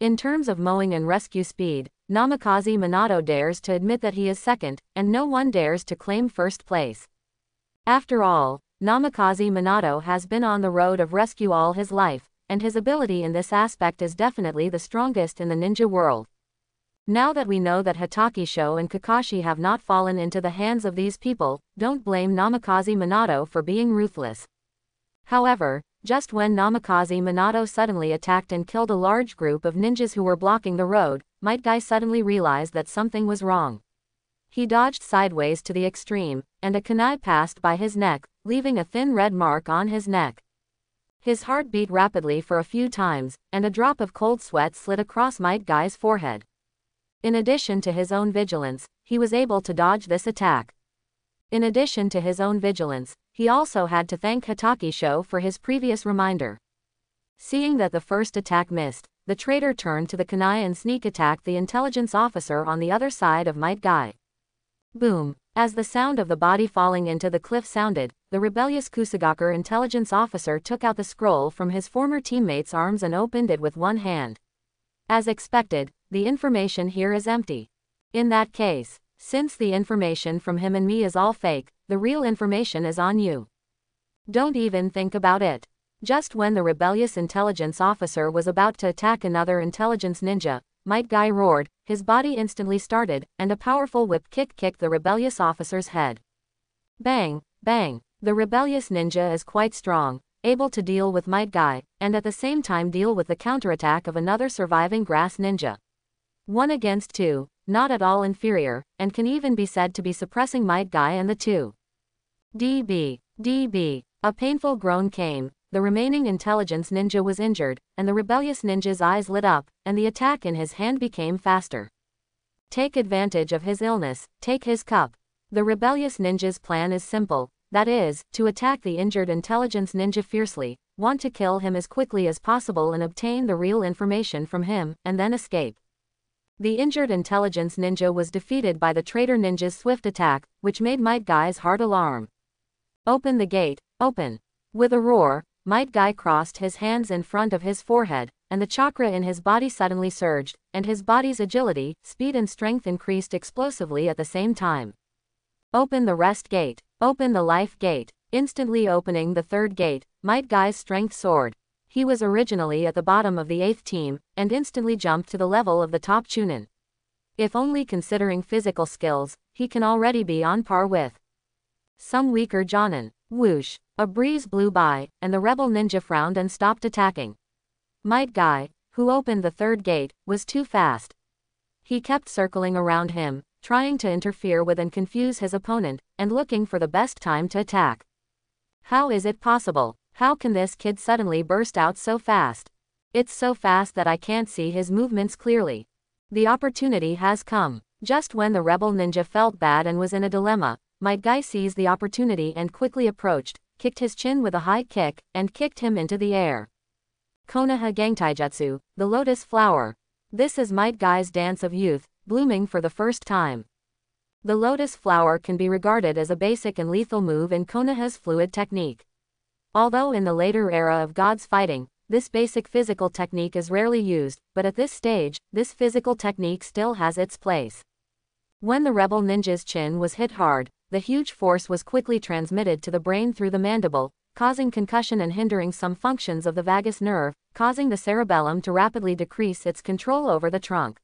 In terms of mowing and rescue speed, Namikaze Minato dares to admit that he is second, and no one dares to claim first place. After all, Namikaze Minato has been on the road of rescue all his life, and his ability in this aspect is definitely the strongest in the ninja world. Now that we know that Hatake Sho and Kakashi have not fallen into the hands of these people, don't blame Namikaze Minato for being ruthless. However, just when Namikaze Minato suddenly attacked and killed a large group of ninjas who were blocking the road, Might Guy suddenly realized that something was wrong. He dodged sideways to the extreme, and a kunai passed by his neck, leaving a thin red mark on his neck. His heart beat rapidly for a few times, and a drop of cold sweat slid across Might Guy's forehead. In addition to his own vigilance, he was able to dodge this attack. In addition to his own vigilance, he also had to thank Hatake Sho for his previous reminder. Seeing that the first attack missed, the traitor turned to the kunai and sneak attacked the intelligence officer on the other side of Might Guy. Boom. As the sound of the body falling into the cliff sounded, the rebellious Kusagakure intelligence officer took out the scroll from his former teammate's arms and opened it with one hand. As expected, the information here is empty. In that case, since the information from him and me is all fake, the real information is on you. Don't even think about it. Just when the rebellious intelligence officer was about to attack another intelligence ninja, Might Guy roared, his body instantly started, and a powerful whip kick kicked the rebellious officer's head. Bang, bang. The rebellious ninja is quite strong, able to deal with Might Guy, and at the same time deal with the counterattack of another surviving grass ninja. One against two, not at all inferior, and can even be said to be suppressing Might Guy and the two. DB, DB. A painful groan came, the remaining intelligence ninja was injured, and the rebellious ninja's eyes lit up, and the attack in his hand became faster. Take advantage of his illness, take his cup. The rebellious ninja's plan is simple, that is, to attack the injured intelligence ninja fiercely, want to kill him as quickly as possible and obtain the real information from him, and then escape. The injured intelligence ninja was defeated by the traitor ninja's swift attack, which made Might Guy's heart alarm. Open the gate, open. With a roar, Might Guy crossed his hands in front of his forehead, and the chakra in his body suddenly surged, and his body's agility, speed and strength increased explosively at the same time. Open the rest gate. Open the life gate. Instantly opening the third gate, Might Guy's strength soared. He was originally at the bottom of the eighth team, and instantly jumped to the level of the top Chunin. If only considering physical skills, he can already be on par with some weaker Jonin. Whoosh. A breeze blew by, and the rebel ninja frowned and stopped attacking. Might Guy, who opened the third gate, was too fast. He kept circling around him, trying to interfere with and confuse his opponent, and looking for the best time to attack. How is it possible? How can this kid suddenly burst out so fast? It's so fast that I can't see his movements clearly. The opportunity has come. Just when the rebel ninja felt bad and was in a dilemma, Might Guy seized the opportunity and quickly approached, kicked his chin with a high kick, and kicked him into the air. Konoha Gangtaijutsu, the lotus flower. This is Might Guy's dance of youth, blooming for the first time. The lotus flower can be regarded as a basic and lethal move in Konoha's fluid technique. Although in the later era of God's fighting, this basic physical technique is rarely used, but at this stage, this physical technique still has its place. When the rebel ninja's chin was hit hard, the huge force was quickly transmitted to the brain through the mandible, causing concussion and hindering some functions of the vagus nerve, causing the cerebellum to rapidly decrease its control over the trunk.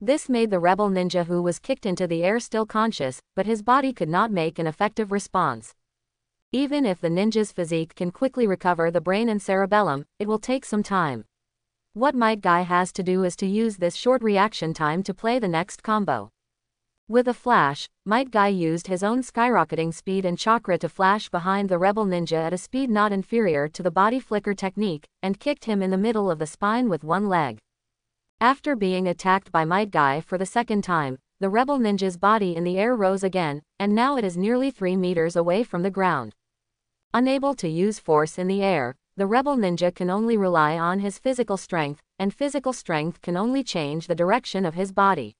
This made the rebel ninja who was kicked into the air still conscious, but his body could not make an effective response. Even if the ninja's physique can quickly recover the brain and cerebellum, it will take some time. What Might Guy has to do is to use this short reaction time to play the next combo. With a flash, Might Guy used his own skyrocketing speed and chakra to flash behind the rebel ninja at a speed not inferior to the body flicker technique, and kicked him in the middle of the spine with one leg. After being attacked by Might Guy for the second time, the rebel ninja's body in the air rose again, and now it is nearly 3 meters away from the ground. Unable to use force in the air, the rebel ninja can only rely on his physical strength, and physical strength can only change the direction of his body.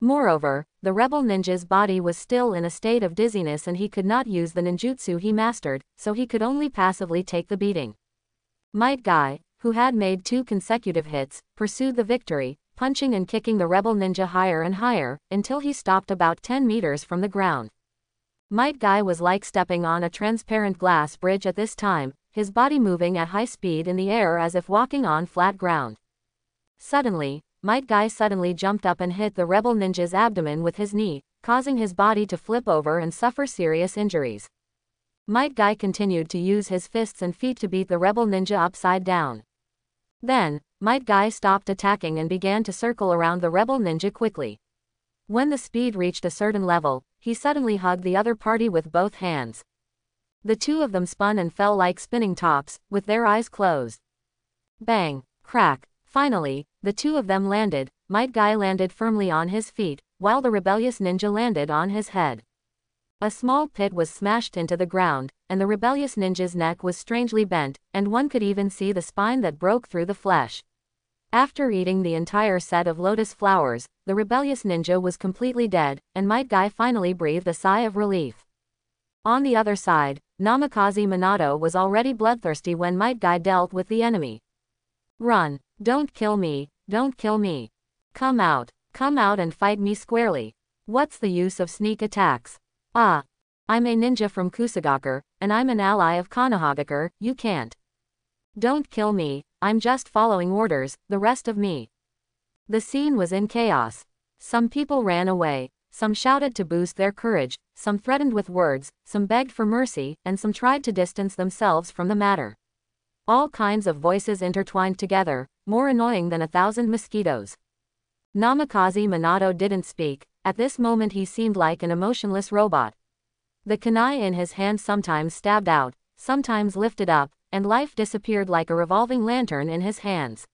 Moreover, the rebel ninja's body was still in a state of dizziness and he could not use the ninjutsu he mastered, so he could only passively take the beating. Might Guy, who had made two consecutive hits, pursued the victory, punching and kicking the rebel ninja higher and higher, until he stopped about 10 meters from the ground. Might Guy was like stepping on a transparent glass bridge at this time, his body moving at high speed in the air as if walking on flat ground. Suddenly, Might Guy suddenly jumped up and hit the rebel ninja's abdomen with his knee, causing his body to flip over and suffer serious injuries. Might Guy continued to use his fists and feet to beat the rebel ninja upside down. Then, Might Guy stopped attacking and began to circle around the rebel ninja quickly. When the speed reached a certain level, he suddenly hugged the other party with both hands. The two of them spun and fell like spinning tops, with their eyes closed. Bang! Crack! Finally, the two of them landed, Might Guy landed firmly on his feet, while the rebellious ninja landed on his head. A small pit was smashed into the ground, and the rebellious ninja's neck was strangely bent, and one could even see the spine that broke through the flesh. After eating the entire set of lotus flowers, the rebellious ninja was completely dead, and Might Guy finally breathed a sigh of relief. On the other side, Namikaze Minato was already bloodthirsty when Might Guy dealt with the enemy. Run. Don't kill me, don't kill me. Come out, come out and fight me squarely. What's the use of sneak attacks? Ah. I'm a ninja from Kusagakure, and I'm an ally of Konohagakure, you can't. Don't kill me, I'm just following orders, the rest of me. The scene was in chaos. Some people ran away, some shouted to boost their courage, some threatened with words, some begged for mercy, and some tried to distance themselves from the matter. All kinds of voices intertwined together, more annoying than a thousand mosquitoes. Namikaze Minato didn't speak, at this moment he seemed like an emotionless robot. The kunai in his hand sometimes stabbed out, sometimes lifted up, and life disappeared like a revolving lantern in his hands.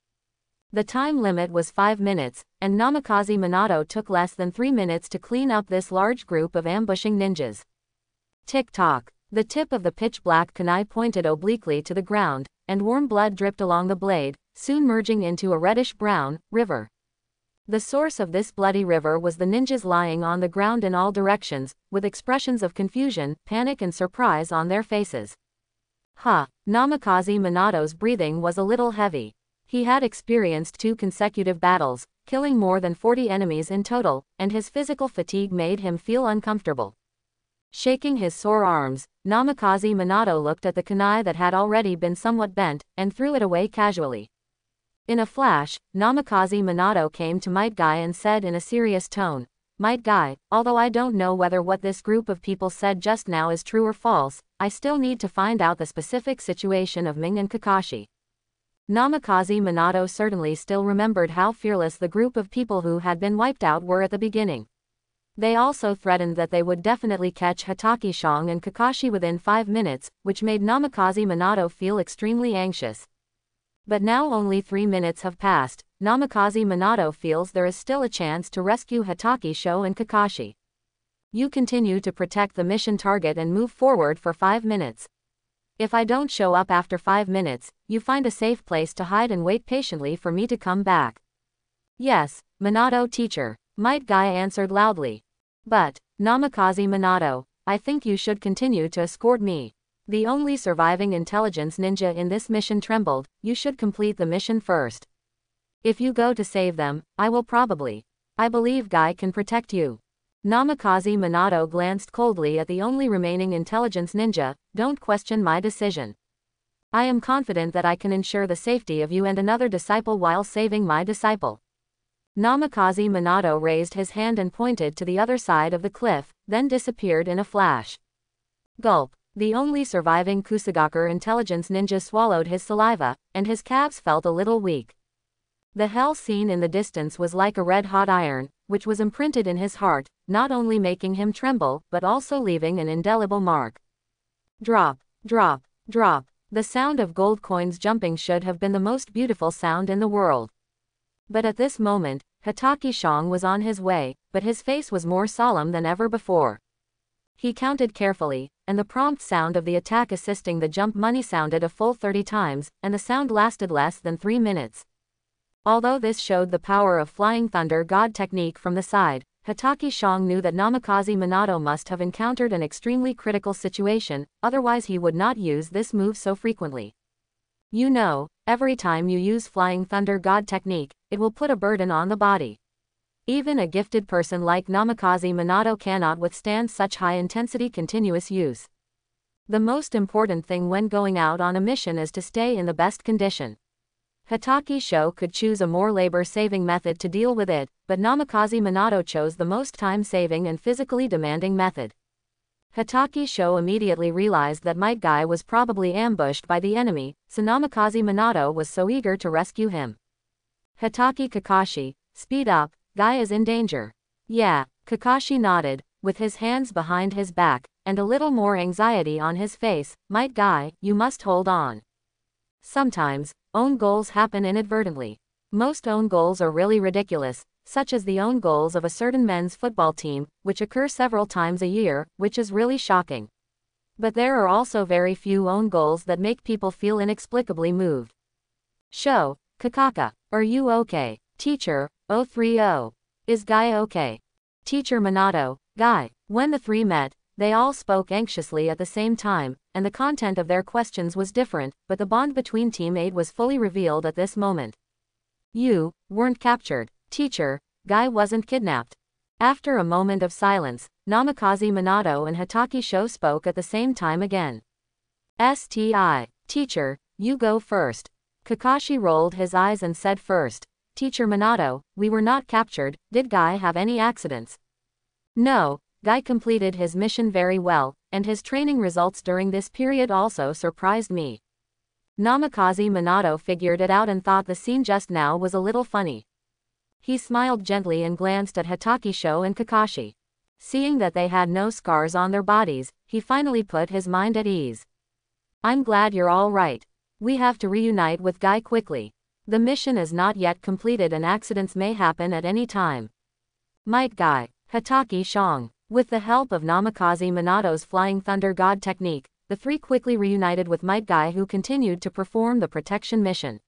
The time limit was 5 minutes, and Namikaze Minato took less than 3 minutes to clean up this large group of ambushing ninjas. Tick-tock. The tip of the pitch-black kunai pointed obliquely to the ground, and warm blood dripped along the blade, soon merging into a reddish-brown river. The source of this bloody river was the ninjas lying on the ground in all directions, with expressions of confusion, panic and surprise on their faces. Ha! Namikaze Minato's breathing was a little heavy. He had experienced two consecutive battles, killing more than 40 enemies in total, and his physical fatigue made him feel uncomfortable. Shaking his sore arms, Namikaze Minato looked at the kunai that had already been somewhat bent, and threw it away casually. In a flash, Namikaze Minato came to Might Guy and said in a serious tone, Might Guy, although I don't know whether what this group of people said just now is true or false, I still need to find out the specific situation of Ming and Kakashi. Namikaze Minato certainly still remembered how fearless the group of people who had been wiped out were at the beginning. They also threatened that they would definitely catch Hatake Shong and Kakashi within five minutes, which made Namikaze Minato feel extremely anxious. But now only three minutes have passed, Namikaze Minato feels there is still a chance to rescue Hatake Sho and Kakashi. You continue to protect the mission target and move forward for 5 minutes. If I don't show up after 5 minutes, you find a safe place to hide and wait patiently for me to come back. Yes, Minato teacher, Might Guy answered loudly. But, Namikaze Minato, I think you should continue to escort me. The only surviving intelligence ninja in this mission trembled, you should complete the mission first. If you go to save them, I will probably. I believe Guy can protect you. Namikaze Minato glanced coldly at the only remaining intelligence ninja, don't question my decision. I am confident that I can ensure the safety of you and another disciple while saving my disciple. Namikaze Minato raised his hand and pointed to the other side of the cliff, then disappeared in a flash. Gulp. The only surviving Kusagakure intelligence ninja swallowed his saliva, and his calves felt a little weak. The hell seen in the distance was like a red-hot iron, which was imprinted in his heart, not only making him tremble, but also leaving an indelible mark. Drop, drop, drop. The sound of gold coins jumping should have been the most beautiful sound in the world. But at this moment, Hatake Shong was on his way, but his face was more solemn than ever before. He counted carefully, and the prompt sound of the attack assisting the jump money sounded a full 30 times, and the sound lasted less than 3 minutes. Although this showed the power of Flying Thunder God technique from the side, Hatake Shong knew that Namikaze Minato must have encountered an extremely critical situation, otherwise he would not use this move so frequently. You know, every time you use Flying Thunder God technique, it will put a burden on the body. Even a gifted person like Namikaze Minato cannot withstand such high-intensity continuous use. The most important thing when going out on a mission is to stay in the best condition. Hatake Sho could choose a more labor-saving method to deal with it, but Namikaze Minato chose the most time-saving and physically demanding method. Hatake Sho immediately realized that Might Guy was probably ambushed by the enemy, so Namikaze Minato was so eager to rescue him. Hatake Kakashi, speed up, Guy is in danger. Yeah, Kakashi nodded, with his hands behind his back, and a little more anxiety on his face, Might Guy, you must hold on. Sometimes, own goals happen inadvertently. Most own goals are really ridiculous, such as the own goals of a certain men's football team, which occur several times a year, which is really shocking. But there are also very few own goals that make people feel inexplicably moved. Show, Kakaka, are you okay? Teacher, 030. Is Guy okay? Teacher Minato, Guy. When the three met, they all spoke anxiously at the same time, and the content of their questions was different, but the bond between Team 8 was fully revealed at this moment. You weren't captured. Teacher, Guy wasn't kidnapped. After a moment of silence, Namikaze Minato and Hatake Sho spoke at the same time again. STI. Teacher, you go first. Kakashi rolled his eyes and said first. Teacher Minato, we were not captured, did Guy have any accidents? No, Guy completed his mission very well, and his training results during this period also surprised me. Namikaze Minato figured it out and thought the scene just now was a little funny. He smiled gently and glanced at Hatake Sho and Kakashi. Seeing that they had no scars on their bodies, he finally put his mind at ease. I'm glad you're all right. We have to reunite with Guy quickly. The mission is not yet completed and accidents may happen at any time. Might Guy, Hatake Shong. With the help of Namikaze Minato's Flying Thunder God technique, the three quickly reunited with Might Guy who continued to perform the protection mission.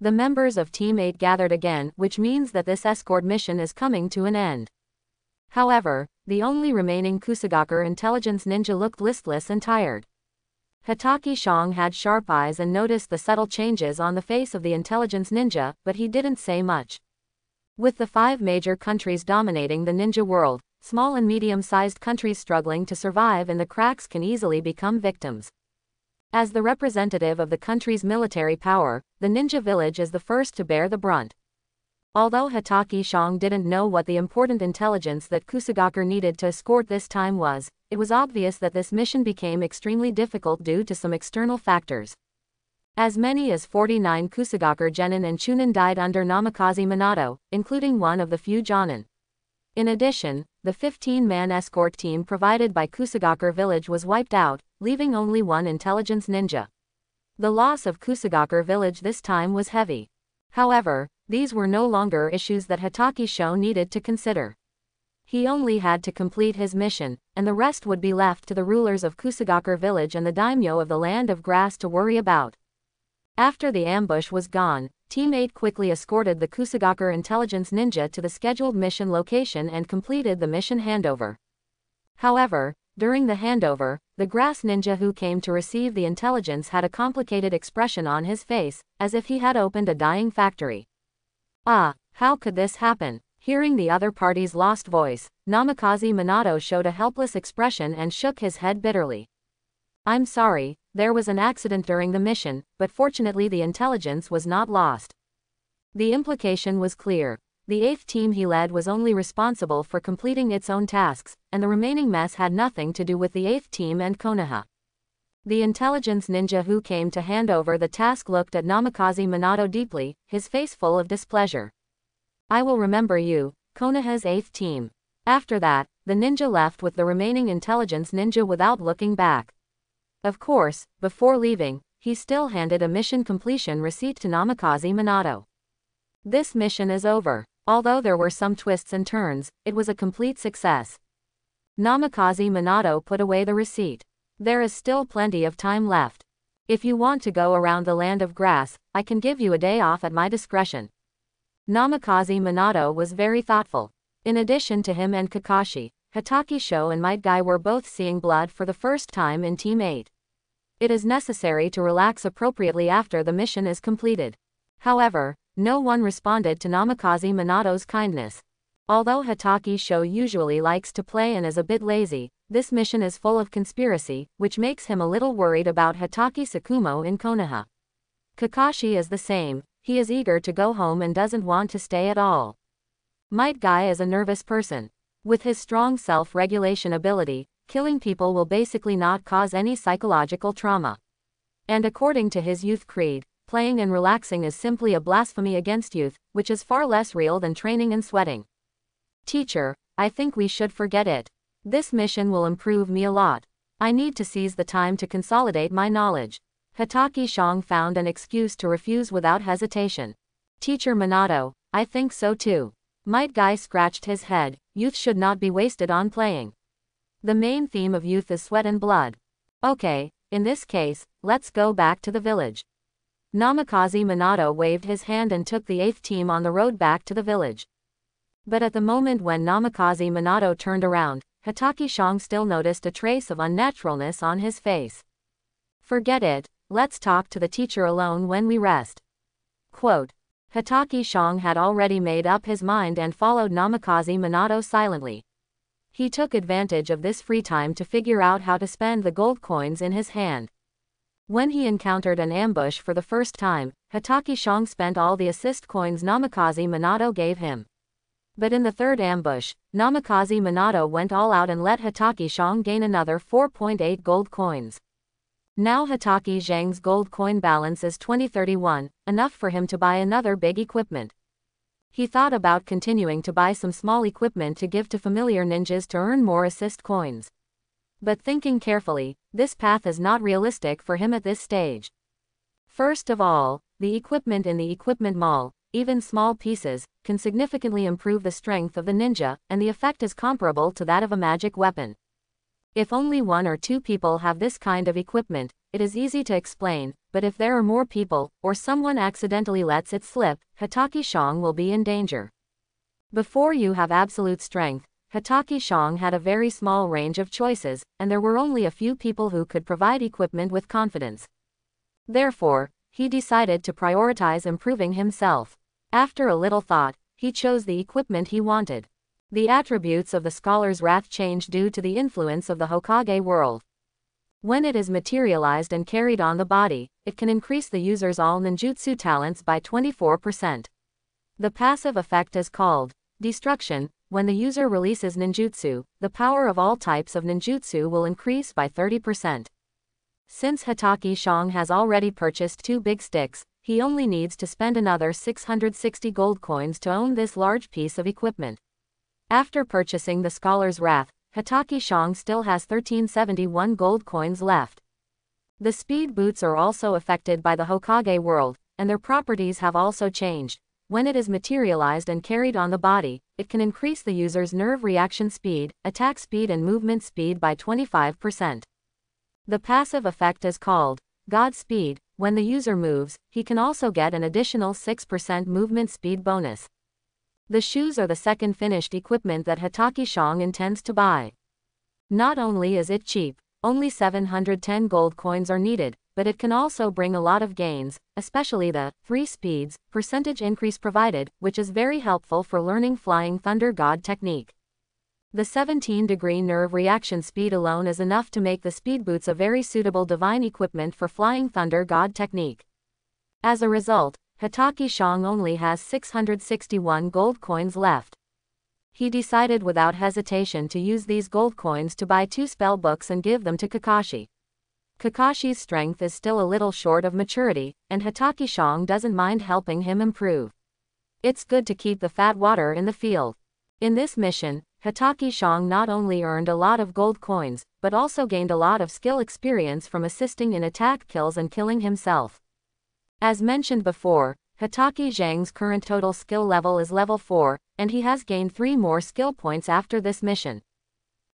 The members of Team 8 gathered again, which means that this escort mission is coming to an end. However, the only remaining Kusagakure intelligence ninja looked listless and tired. Hatake Shong had sharp eyes and noticed the subtle changes on the face of the intelligence ninja, but he didn't say much. With the five major countries dominating the ninja world, small and medium-sized countries struggling to survive in the cracks can easily become victims. As the representative of the country's military power, the ninja village is the first to bear the brunt. Although Hatake Shong didn't know what the important intelligence that Kusagakure needed to escort this time was, it was obvious that this mission became extremely difficult due to some external factors. As many as 49 Kusagakure genin and chunin died under Namikaze Minato, including one of the few jonin. In addition, the 15-man escort team provided by Kusagakure village was wiped out, leaving only one intelligence ninja. The loss of Kusagakure village this time was heavy. However, these were no longer issues that Hatake Sho needed to consider. He only had to complete his mission, and the rest would be left to the rulers of Kusagakure village and the daimyo of the land of grass to worry about. After the ambush was gone, Team 8 quickly escorted the Kusagakure intelligence ninja to the scheduled mission location and completed the mission handover. However, during the handover, the grass ninja who came to receive the intelligence had a complicated expression on his face, as if he had opened a dying factory. Ah, how could this happen? Hearing the other party's lost voice, Namikaze Minato showed a helpless expression and shook his head bitterly. I'm sorry, there was an accident during the mission, but fortunately the intelligence was not lost. The implication was clear. The eighth team he led was only responsible for completing its own tasks, and the remaining mess had nothing to do with the eighth team and Konoha. The intelligence ninja who came to hand over the task looked at Namikaze Minato deeply, his face full of displeasure. I will remember you, Konoha's eighth team. After that, the ninja left with the remaining intelligence ninja without looking back. Of course, before leaving, he still handed a mission completion receipt to Namikaze Minato. This mission is over. Although there were some twists and turns, it was a complete success. Namikaze Minato put away the receipt. There is still plenty of time left. If you want to go around the land of grass, I can give you a day off at my discretion. Namikaze Minato was very thoughtful. In addition to him and Kakashi, Hatake Sho and Might Guy were both seeing blood for the first time in Team 8. It is necessary to relax appropriately after the mission is completed. However, no one responded to Namikaze Minato's kindness. Although Hatake Sho usually likes to play and is a bit lazy, this mission is full of conspiracy, which makes him a little worried about Hatake Sakumo in Konoha. Kakashi is the same, he is eager to go home and doesn't want to stay at all. Might Guy is a nervous person. With his strong self-regulation ability, killing people will basically not cause any psychological trauma. And according to his youth creed, playing and relaxing is simply a blasphemy against youth, which is far less real than training and sweating. Teacher, I think we should forget it. This mission will improve me a lot. I need to seize the time to consolidate my knowledge. Hatake Shang found an excuse to refuse without hesitation. Teacher Minato, I think so too. Might Guy scratched his head, youth should not be wasted on playing. The main theme of youth is sweat and blood. Okay, in this case, let's go back to the village. Namikaze Minato waved his hand and took the eighth team on the road back to the village. But at the moment when Namikaze Minato turned around, Hatake Shang still noticed a trace of unnaturalness on his face. Forget it, let's talk to the teacher alone when we rest. Quote. Hatake Shang had already made up his mind and followed Namikaze Minato silently. He took advantage of this free time to figure out how to spend the gold coins in his hand. When he encountered an ambush for the first time, Hatake Shang spent all the assist coins Namikaze Minato gave him. But in the third ambush, Namikaze Minato went all out and let Hatake Shang gain another 4.8 gold coins. Now Hatake Zhang's gold coin balance is 2031, enough for him to buy another big equipment. He thought about continuing to buy some small equipment to give to familiar ninjas to earn more assist coins. But thinking carefully, this path is not realistic for him at this stage. First of all, the equipment in the equipment mall, even small pieces, can significantly improve the strength of the ninja, and the effect is comparable to that of a magic weapon. If only one or two people have this kind of equipment, it is easy to explain, but if there are more people, or someone accidentally lets it slip, Hatake Shong will be in danger. Before you have absolute strength, Hatake Shong had a very small range of choices, and there were only a few people who could provide equipment with confidence. Therefore, he decided to prioritize improving himself. After a little thought, he chose the equipment he wanted. The attributes of the scholar's wrath changed due to the influence of the Hokage world. When it is materialized and carried on the body, it can increase the user's all ninjutsu talents by 24%. The passive effect is called destruction. When the user releases ninjutsu, the power of all types of ninjutsu will increase by 30%. Since Hatake Shang has already purchased two big sticks, he only needs to spend another 660 gold coins to own this large piece of equipment. After purchasing the Scholar's Wrath, Hatake Shang still has 1371 gold coins left. The speed boots are also affected by the Hokage world, and their properties have also changed. When it is materialized and carried on the body, it can increase the user's nerve reaction speed, attack speed and movement speed by 25%. The passive effect is called God Speed. When the user moves, he can also get an additional 6% movement speed bonus. The shoes are the second finished equipment that Hatake Shang intends to buy. Not only is it cheap, only 710 gold coins are needed, but it can also bring a lot of gains, especially the 3 speeds percentage increase provided, which is very helpful for learning Flying Thunder God technique. The 17 degree nerve reaction speed alone is enough to make the speed boots a very suitable divine equipment for Flying Thunder God technique. As a result, Hatake Shang only has 661 gold coins left. He decided without hesitation to use these gold coins to buy two spell books and give them to Kakashi. Kakashi's strength is still a little short of maturity, and Hatake Shang doesn't mind helping him improve. It's good to keep the fat water in the field. In this mission, Hatake Shang not only earned a lot of gold coins, but also gained a lot of skill experience from assisting in attack kills and killing himself. As mentioned before, Hatake Zhang's current total skill level is level 4, and he has gained 3 more skill points after this mission.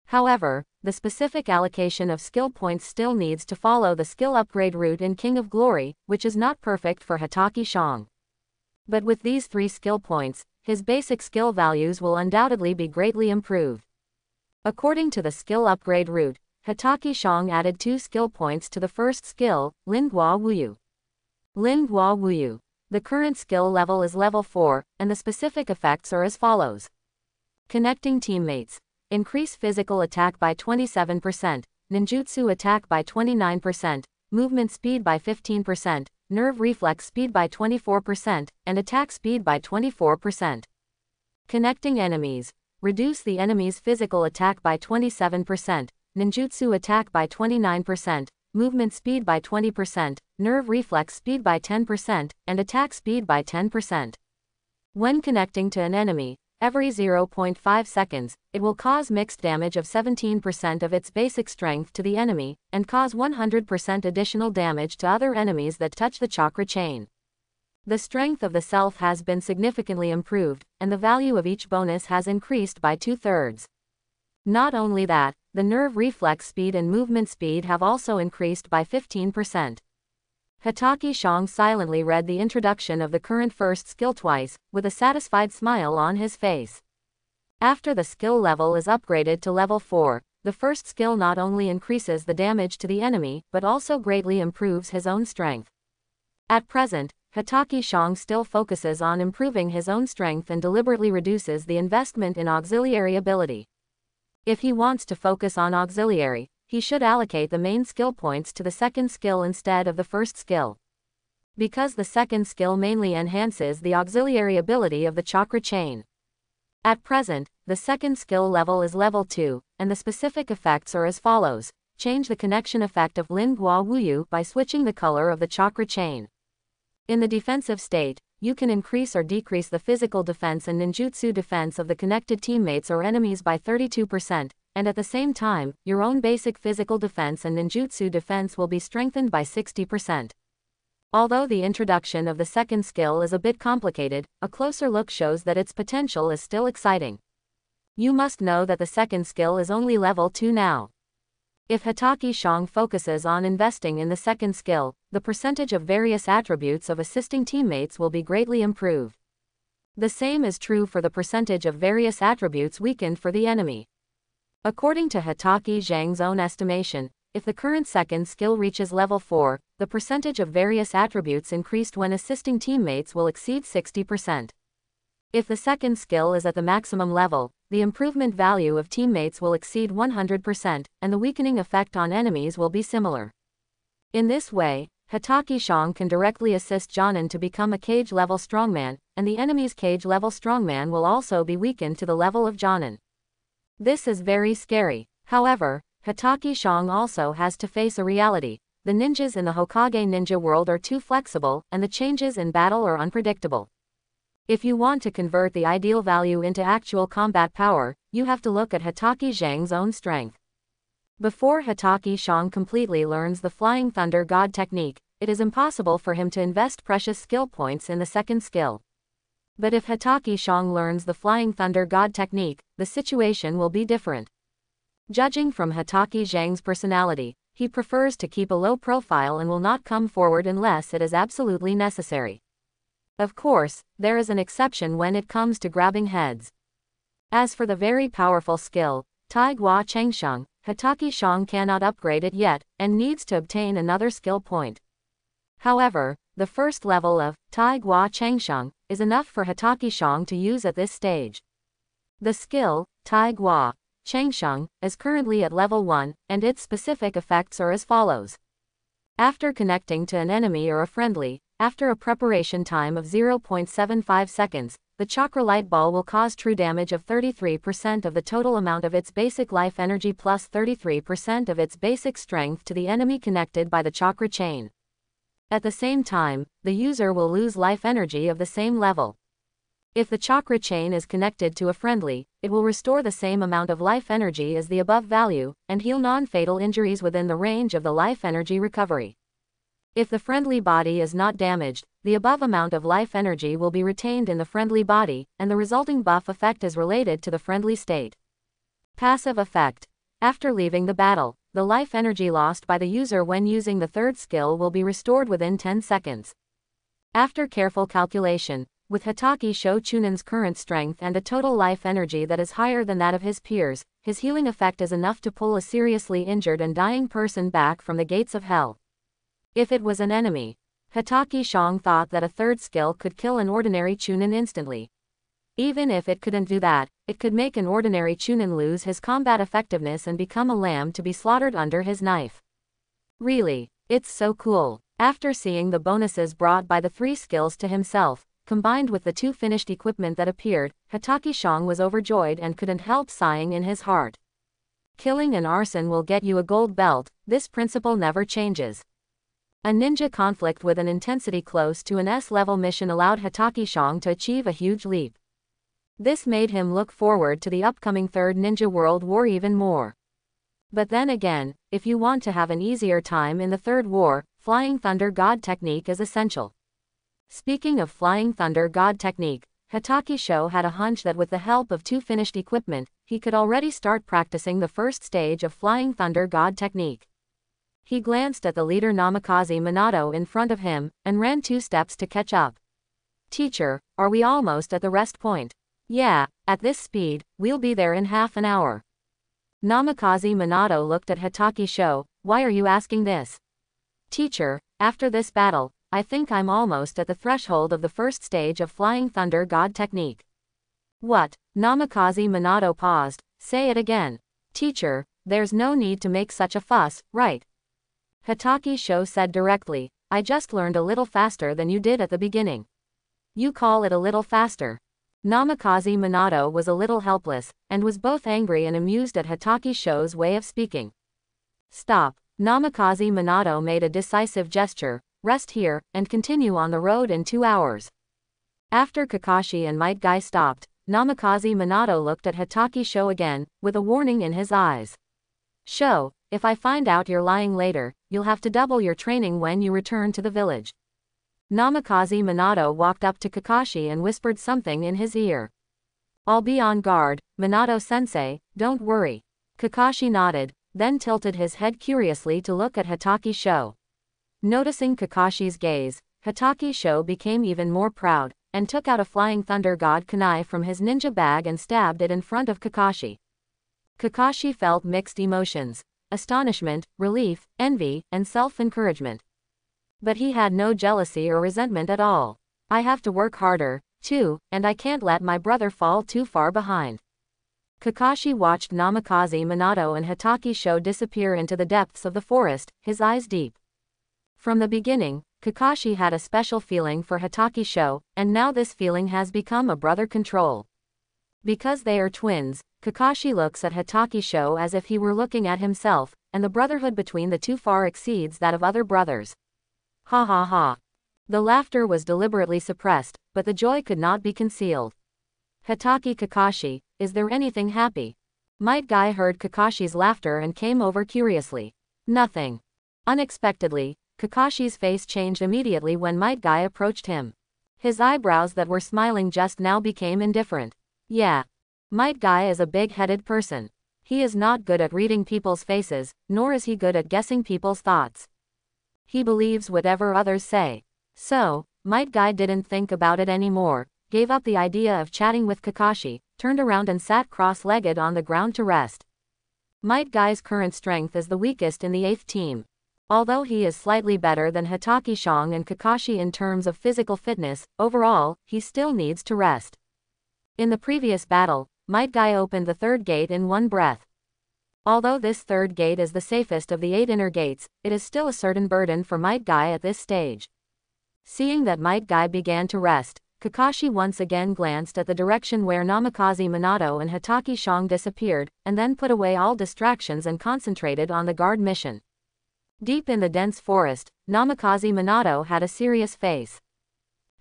However, the specific allocation of skill points still needs to follow the skill upgrade route in King of Glory, which is not perfect for Hatake Shang. But with these three skill points, his basic skill values will undoubtedly be greatly improved. According to the skill upgrade route, Hatake Shang added two skill points to the first skill, Lin Gua Wuyu. Lin Gua Wuyu. The current skill level is level 4, and the specific effects are as follows. Connecting teammates. Increase physical attack by 27%, ninjutsu attack by 29%, movement speed by 15%, nerve reflex speed by 24%, and attack speed by 24%. Connecting enemies. Reduce the enemy's physical attack by 27%, ninjutsu attack by 29%, movement speed by 20%, nerve reflex speed by 10%, and attack speed by 10%. When connecting to an enemy, every 0.5 seconds, it will cause mixed damage of 17% of its basic strength to the enemy, and cause 100% additional damage to other enemies that touch the chakra chain. The strength of the self has been significantly improved, and the value of each bonus has increased by two thirds. Not only that, the nerve reflex speed and movement speed have also increased by 15%. Hatake Shang silently read the introduction of the current first skill twice, with a satisfied smile on his face. After the skill level is upgraded to level 4, the first skill not only increases the damage to the enemy, but also greatly improves his own strength. At present, Hatake Shang still focuses on improving his own strength and deliberately reduces the investment in auxiliary ability. If he wants to focus on auxiliary, he should allocate the main skill points to the second skill instead of the first skill. Because the second skill mainly enhances the auxiliary ability of the chakra chain. At present, the second skill level is level 2, and the specific effects are as follows. Change the connection effect of Lin Gua Wuyu by switching the color of the chakra chain. In the defensive state, you can increase or decrease the physical defense and ninjutsu defense of the connected teammates or enemies by 32%, and at the same time, your own basic physical defense and ninjutsu defense will be strengthened by 60%. Although the introduction of the second skill is a bit complicated, a closer look shows that its potential is still exciting. You must know that the second skill is only level 2 now. If Hatake Shang focuses on investing in the second skill, the percentage of various attributes of assisting teammates will be greatly improved. The same is true for the percentage of various attributes weakened for the enemy. According to Hatake Zhang's own estimation, if the current second skill reaches level 4, the percentage of various attributes increased when assisting teammates will exceed 60%. If the second skill is at the maximum level, the improvement value of teammates will exceed 100%, and the weakening effect on enemies will be similar. In this way, Hatake Shang can directly assist Jonin to become a Kage level strongman, and the enemy's Kage level strongman will also be weakened to the level of Jonin. This is very scary. However, Hatake Shang also has to face a reality. The ninjas in the Hokage ninja world are too flexible, and the changes in battle are unpredictable. If you want to convert the ideal value into actual combat power, you have to look at Hatake Zhang's own strength. Before Hatake Shang completely learns the Flying Thunder God technique, it is impossible for him to invest precious skill points in the second skill. But if Hatake Shang learns the Flying Thunder God technique, the situation will be different. Judging from Hatake Zhang's personality, he prefers to keep a low profile and will not come forward unless it is absolutely necessary. Of course, there is an exception when it comes to grabbing heads. As for the very powerful skill, Tai Gua Chengsheng, Hatake Shang cannot upgrade it yet, and needs to obtain another skill point. However, the first level of Tai Gua Chengsheng is enough for Hatake Shang to use at this stage. The skill, Tai Gua Chengsheng, is currently at level 1, and its specific effects are as follows. After connecting to an enemy or a friendly, after a preparation time of 0.75 seconds, the chakra light ball will cause true damage of 33% of the total amount of its basic life energy plus 33% of its basic strength to the enemy connected by the chakra chain. At the same time, the user will lose life energy of the same level. If the chakra chain is connected to a friendly, it will restore the same amount of life energy as the above value, and heal non-fatal injuries within the range of the life energy recovery. If the friendly body is not damaged, the above amount of life energy will be retained in the friendly body, and the resulting buff effect is related to the friendly state. Passive effect. After leaving the battle, the life energy lost by the user when using the third skill will be restored within 10 seconds. After careful calculation, with Hatake Sho Chunin's current strength and a total life energy that is higher than that of his peers, his healing effect is enough to pull a seriously injured and dying person back from the gates of hell. If it was an enemy, Hatake Shang thought that a third skill could kill an ordinary Chunin instantly. Even if it couldn't do that, it could make an ordinary Chunin lose his combat effectiveness and become a lamb to be slaughtered under his knife. Really, it's so cool. After seeing the bonuses brought by the three skills to himself, combined with the two finished equipment that appeared, Hatake Shang was overjoyed and couldn't help sighing in his heart. Killing an arson will get you a gold belt, this principle never changes. A ninja conflict with an intensity close to an S-level mission allowed Hatake Shang to achieve a huge leap. This made him look forward to the upcoming Third Ninja World War even more. But then again, if you want to have an easier time in the Third War, Flying Thunder God technique is essential. Speaking of Flying Thunder God technique, Hatake Sho had a hunch that with the help of two finished equipment, he could already start practicing the first stage of Flying Thunder God technique. He glanced at the leader Namikaze Minato in front of him, and ran two steps to catch up. Teacher, are we almost at the rest point? Yeah, at this speed, we'll be there in half an hour. Namikaze Minato looked at Hatake Sho, why are you asking this? Teacher, after this battle, I think I'm almost at the threshold of the first stage of Flying Thunder God technique. What? Namikaze Minato paused, say it again. Teacher, there's no need to make such a fuss, right? Hatake Sho said directly, I just learned a little faster than you did at the beginning. You call it a little faster. Namikaze Minato was a little helpless, and was both angry and amused at Hatake Sho's way of speaking. Stop. Namikaze Minato made a decisive gesture, rest here, and continue on the road in two hours. After Kakashi and Might Guy stopped, Namikaze Minato looked at Hatake Sho again, with a warning in his eyes. Sho, if I find out you're lying later, you'll have to double your training when you return to the village. Namikaze Minato walked up to Kakashi and whispered something in his ear. I'll be on guard, Minato-sensei, don't worry. Kakashi nodded, then tilted his head curiously to look at Hatake Sho. Noticing Kakashi's gaze, Hatake Sho became even more proud, and took out a Flying Thunder God kunai from his ninja bag and stabbed it in front of Kakashi. Kakashi felt mixed emotions, astonishment, relief, envy, and self-encouragement. But he had no jealousy or resentment at all. I have to work harder, too, and I can't let my brother fall too far behind. Kakashi watched Namikaze Minato and Hatake Sho disappear into the depths of the forest, his eyes deep. From the beginning, Kakashi had a special feeling for Hatake Sho, and now this feeling has become a brother control. Because they are twins, Kakashi looks at Hatake Sho as if he were looking at himself, and the brotherhood between the two far exceeds that of other brothers. Ha ha ha. The laughter was deliberately suppressed, but the joy could not be concealed. Hatake Kakashi, is there anything happy? Might Guy heard Kakashi's laughter and came over curiously. Nothing. Unexpectedly, Kakashi's face changed immediately when Might Guy approached him. His eyebrows that were smiling just now became indifferent. Yeah. Might Guy is a big-headed person. He is not good at reading people's faces, nor is he good at guessing people's thoughts he believes whatever others say. So, Might Guy didn't think about it anymore, gave up the idea of chatting with Kakashi, turned around and sat cross-legged on the ground to rest. Might Guy's current strength is the weakest in the 8th team. Although he is slightly better than Hatake Sho and Kakashi in terms of physical fitness, overall, he still needs to rest. In the previous battle, Might Guy opened the third gate in one breath. Although this third gate is the safest of the eight inner gates, it is still a certain burden for Might Guy at this stage. Seeing that Might Guy began to rest, Kakashi once again glanced at the direction where Namikaze Minato and Hatake Sho disappeared, and then put away all distractions and concentrated on the guard mission. Deep in the dense forest, Namikaze Minato had a serious face.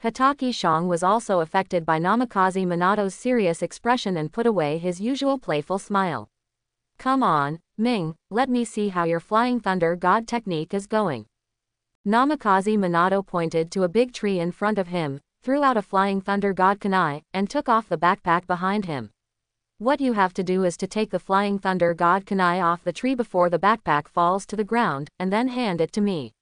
Hatake Sho was also affected by Namikaze Minato's serious expression and put away his usual playful smile. Come on, Ming, let me see how your Flying Thunder God technique is going. Namikaze Minato pointed to a big tree in front of him, threw out a Flying Thunder God kunai, and took off the backpack behind him. What you have to do is to take the Flying Thunder God kunai off the tree before the backpack falls to the ground, and then hand it to me.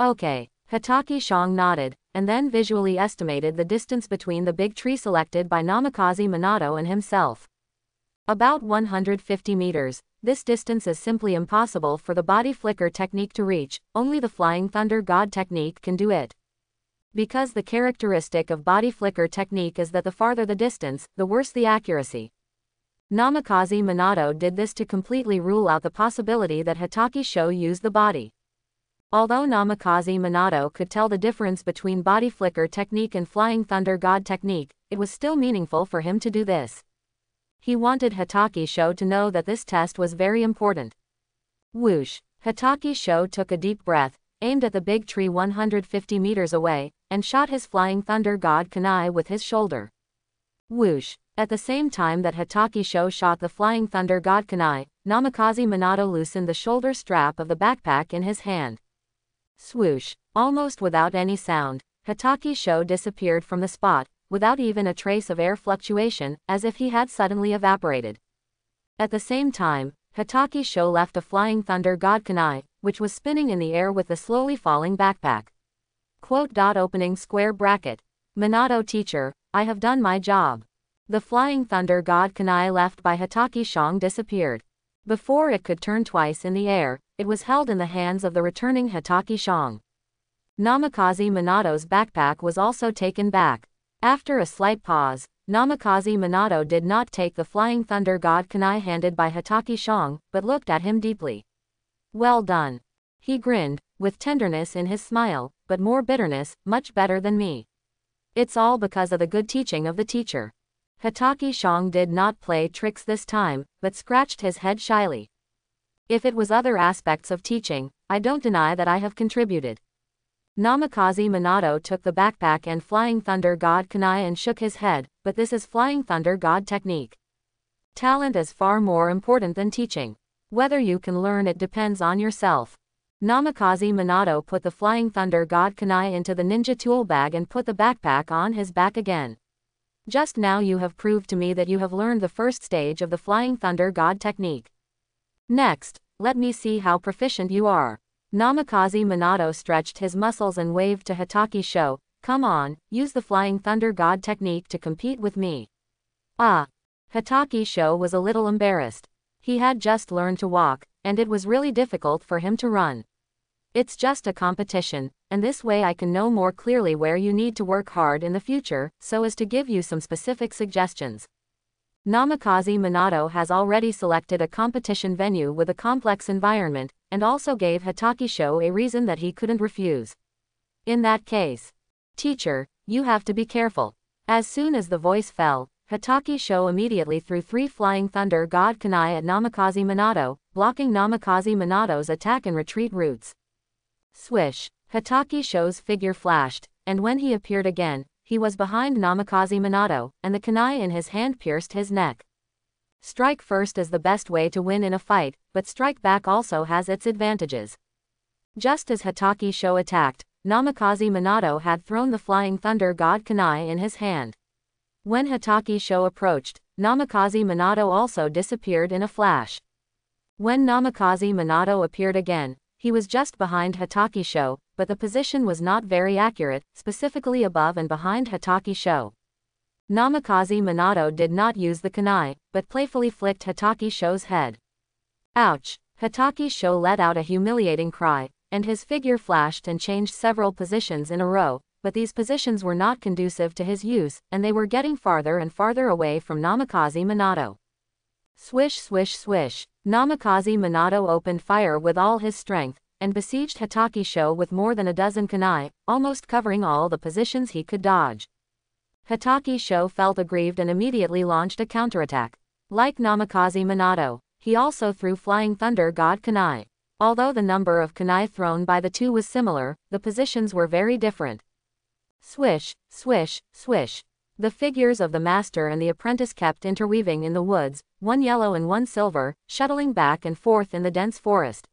Okay. Hatake Sho nodded, and then visually estimated the distance between the big tree selected by Namikaze Minato and himself. About 150 meters, this distance is simply impossible for the body flicker technique to reach, only the Flying Thunder God technique can do it. Because the characteristic of body flicker technique is that the farther the distance, the worse the accuracy. Namikaze Minato did this to completely rule out the possibility that Hatake Sho used the body. Although Namikaze Minato could tell the difference between body flicker technique and Flying Thunder God technique, it was still meaningful for him to do this. He wanted Hatake Sho to know that this test was very important. Whoosh! Hatake Sho took a deep breath, aimed at the big tree 150 meters away, and shot his flying thunder god Kunai with his shoulder. Whoosh! At the same time that Hatake Sho shot the Flying Thunder God Kunai, Namikaze Minato loosened the shoulder strap of the backpack in his hand. Swoosh! Almost without any sound, Hatake Sho disappeared from the spot, without even a trace of air fluctuation, as if he had suddenly evaporated. At the same time, Hatake Sho left a Flying Thunder God Kunai, which was spinning in the air with the slowly falling backpack. Quote. Dot opening square bracket. Minato teacher, I have done my job. The flying thunder god Kunai left by Hatake Sho disappeared. Before it could turn twice in the air, it was held in the hands of the returning Hatake Sho. Namikaze Minato's backpack was also taken back. After a slight pause, Namikaze Minato did not take the flying thunder god Kunai handed by Hatake Sho, but looked at him deeply. Well done. He grinned, with tenderness in his smile, but more bitterness, much better than me. It's all because of the good teaching of the teacher. Hatake Sho did not play tricks this time, but scratched his head shyly. If it was other aspects of teaching, I don't deny that I have contributed. Namikaze Minato took the backpack and Flying Thunder God Kunai and shook his head, but this is Flying Thunder God technique. Talent is far more important than teaching. Whether you can learn it depends on yourself. Namikaze Minato put the Flying Thunder God Kunai into the ninja tool bag and put the backpack on his back again. Just now you have proved to me that you have learned the first stage of the Flying Thunder God technique. Next, let me see how proficient you are. Namikaze Minato stretched his muscles and waved to Hatake Sho, come on, use the Flying Thunder God technique to compete with me. Ah. Hatake Sho was a little embarrassed. He had just learned to walk, and it was really difficult for him to run. It's just a competition, and this way I can know more clearly where you need to work hard in the future, so as to give you some specific suggestions. Namikaze Minato has already selected a competition venue with a complex environment, and also gave Hatake Sho a reason that he couldn't refuse. In that case, teacher, you have to be careful. As soon as the voice fell, Hatake Sho immediately threw three Flying Thunder God Kunai at Namikaze Minato, blocking Namikaze Minato's attack and retreat routes. Swish. Hatake Sho's figure flashed, and when he appeared again, he was behind Namikaze Minato, and the kunai in his hand pierced his neck. Strike first is the best way to win in a fight, but strike back also has its advantages. Just as Hatake Sho attacked, Namikaze Minato had thrown the flying thunder god kunai in his hand. When Hatake Sho approached, Namikaze Minato also disappeared in a flash. When Namikaze Minato appeared again, he was just behind Hatake Sho, but the position was not very accurate, specifically above and behind Hatake Sho. Namikaze Minato did not use the kunai, but playfully flicked Hatake Sho's head. Ouch! Hatake Sho let out a humiliating cry, and his figure flashed and changed several positions in a row, but these positions were not conducive to his use, and they were getting farther and farther away from Namikaze Minato. Swish swish swish. Namikaze Minato opened fire with all his strength, and besieged Hatake Sho with more than a dozen kunai, almost covering all the positions he could dodge. Hatake Sho felt aggrieved and immediately launched a counterattack. Like Namikaze Minato, he also threw Flying Thunder God Kunai. Although the number of kunai thrown by the two was similar, the positions were very different. Swish, swish, swish. The figures of the master and the apprentice kept interweaving in the woods, one yellow and one silver, shuttling back and forth in the dense forest.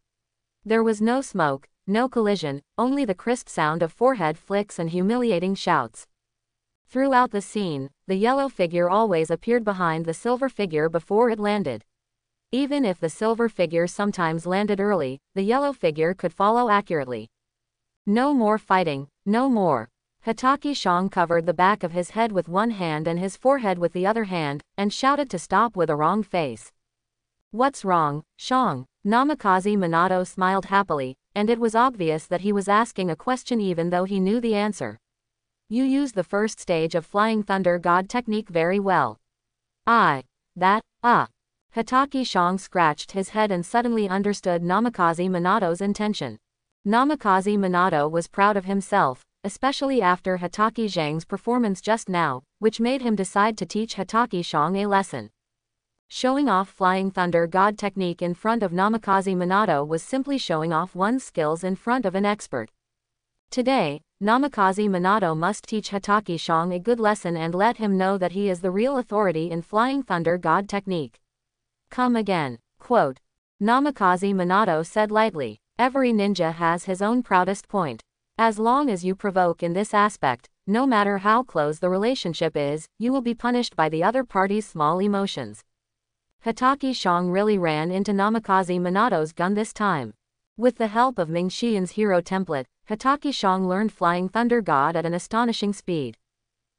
There was no smoke, no collision, only the crisp sound of forehead flicks and humiliating shouts. Throughout the scene, the yellow figure always appeared behind the silver figure before it landed. Even if the silver figure sometimes landed early, the yellow figure could follow accurately. No more fighting, no more. Hatake Sho covered the back of his head with one hand and his forehead with the other hand, and shouted to stop with a wrong face. What's wrong, Sho? Namikaze Minato smiled happily, and it was obvious that he was asking a question even though he knew the answer. You use the first stage of Flying Thunder God technique very well. I. That, ah. Hatake Sho scratched his head and suddenly understood Namikaze Minato's intention. Namikaze Minato was proud of himself, especially after Hatake Sho's performance just now, which made him decide to teach Hatake Sho a lesson. Showing off Flying Thunder God technique in front of Namikaze Minato was simply showing off one's skills in front of an expert. Today, Namikaze Minato must teach Hatake Sho a good lesson and let him know that he is the real authority in Flying Thunder God technique. Come again. Quote. Namikaze Minato said lightly. Every ninja has his own proudest point. As long as you provoke in this aspect, no matter how close the relationship is, you will be punished by the other party's small emotions. Hatake Sho really ran into Namikaze Minato's gun this time. With the help of Ming Xian's hero template, Hatake Sho learned Flying Thunder God at an astonishing speed.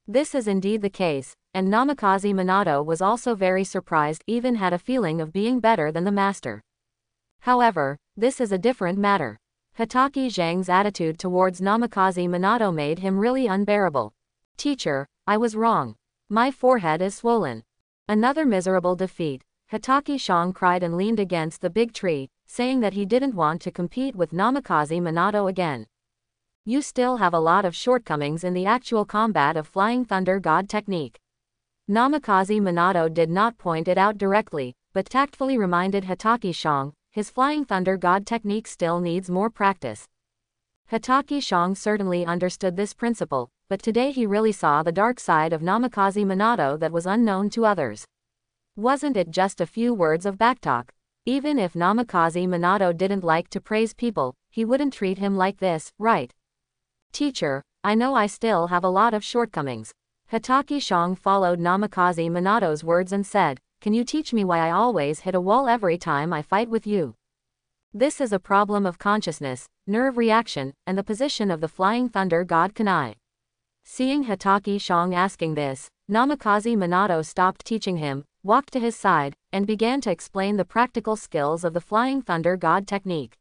This is indeed the case, and Namikaze Minato was also very surprised even had a feeling of being better than the master. However, this is a different matter. Hatake Sho's attitude towards Namikaze Minato made him really unbearable. Teacher, I was wrong. My forehead is swollen. Another miserable defeat. Hatake Sho cried and leaned against the big tree, saying that he didn't want to compete with Namikaze Minato again. You still have a lot of shortcomings in the actual combat of Flying Thunder God technique. Namikaze Minato did not point it out directly, but tactfully reminded Hatake Sho, his Flying Thunder God technique still needs more practice. Hatake Sho certainly understood this principle, but today he really saw the dark side of Namikaze Minato that was unknown to others. Wasn't it just a few words of backtalk? Even if Namikaze Minato didn't like to praise people, he wouldn't treat him like this, right? Teacher, I know I still have a lot of shortcomings. Hatake Sho followed Namikaze Minato's words and said, can you teach me why I always hit a wall every time I fight with you? This is a problem of consciousness, nerve reaction, and the position of the flying thunder god Kunai. Seeing Hatake Sho asking this, Namikaze Minato stopped teaching him, walked to his side, and began to explain the practical skills of the flying thunder god technique.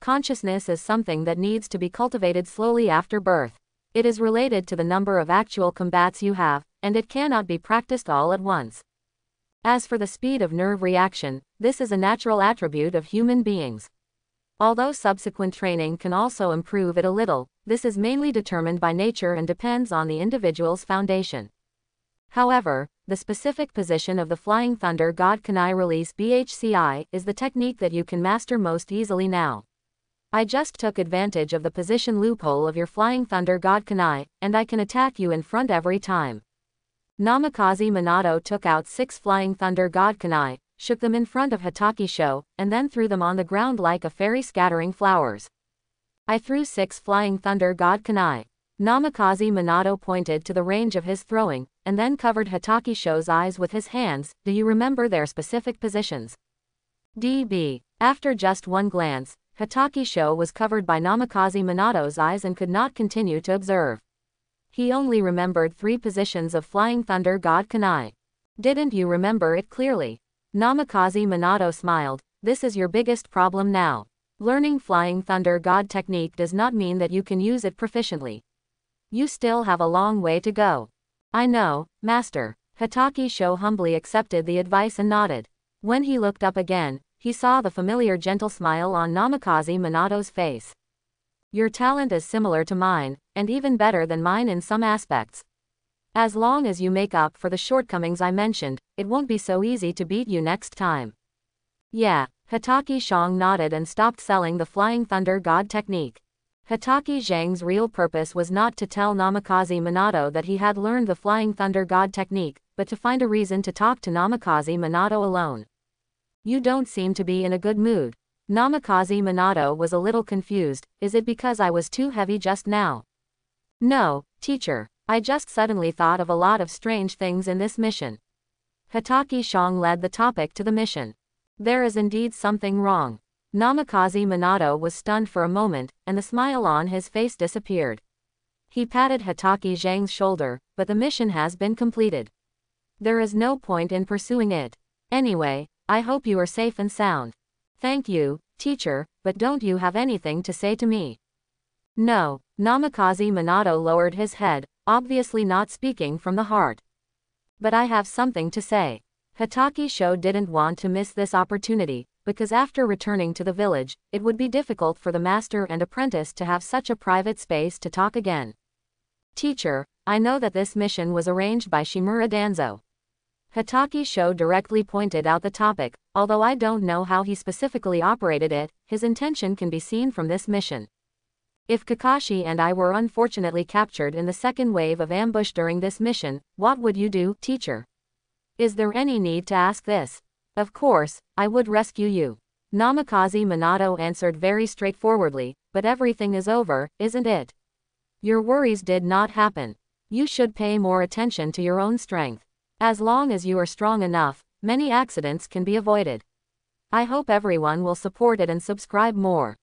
Consciousness is something that needs to be cultivated slowly after birth. It is related to the number of actual combats you have, and it cannot be practiced all at once. As for the speed of nerve reaction, this is a natural attribute of human beings. Although subsequent training can also improve it a little, this is mainly determined by nature and depends on the individual's foundation. However, the specific position of the Flying Thunder God Kunai release BHCI is the technique that you can master most easily now. I just took advantage of the position loophole of your Flying Thunder God Kunai, and I can attack you in front every time. Namikaze Minato took out six Flying Thunder God Kunai, shook them in front of Hatake Sho, and then threw them on the ground like a fairy scattering flowers. I threw six Flying Thunder God Kunai. Namikaze Minato pointed to the range of his throwing, and then covered Hatake Sho's eyes with his hands, do you remember their specific positions? DB. After just one glance, Hatake Sho was covered by Namikaze Minato's eyes and could not continue to observe. He only remembered three positions of Flying Thunder God Kunai. Didn't you remember it clearly? Namikaze Minato smiled, this is your biggest problem now. Learning Flying Thunder God technique does not mean that you can use it proficiently. You still have a long way to go. I know, Master. Hatake Sho humbly accepted the advice and nodded. When he looked up again, he saw the familiar gentle smile on Namikaze Minato's face. Your talent is similar to mine, and even better than mine in some aspects. As long as you make up for the shortcomings I mentioned, it won't be so easy to beat you next time. Yeah, Hatake Sho nodded and stopped selling the Flying Thunder God technique. Hatake Sho's real purpose was not to tell Namikaze Minato that he had learned the Flying Thunder God technique, but to find a reason to talk to Namikaze Minato alone. You don't seem to be in a good mood, Namikaze Minato was a little confused, is it because I was too heavy just now? No, teacher, I just suddenly thought of a lot of strange things in this mission. Hatake Sho led the topic to the mission. There is indeed something wrong. Namikaze Minato was stunned for a moment, and the smile on his face disappeared. He patted Hatake Sho's shoulder, but the mission has been completed. There is no point in pursuing it. Anyway, I hope you are safe and sound. Thank you, teacher, but don't you have anything to say to me? No, Namikaze Minato lowered his head, obviously not speaking from the heart. But I have something to say. Hatake Sho didn't want to miss this opportunity, because after returning to the village, it would be difficult for the master and apprentice to have such a private space to talk again. Teacher, I know that this mission was arranged by Shimura Danzo. Hatake Sho directly pointed out the topic, although I don't know how he specifically operated it, his intention can be seen from this mission. If Kakashi and I were unfortunately captured in the second wave of ambush during this mission, what would you do, teacher? Is there any need to ask this? Of course, I would rescue you. Namikaze Minato answered very straightforwardly, but everything is over, isn't it? Your worries did not happen. You should pay more attention to your own strength. As long as you are strong enough, many accidents can be avoided. I hope everyone will support it and subscribe more.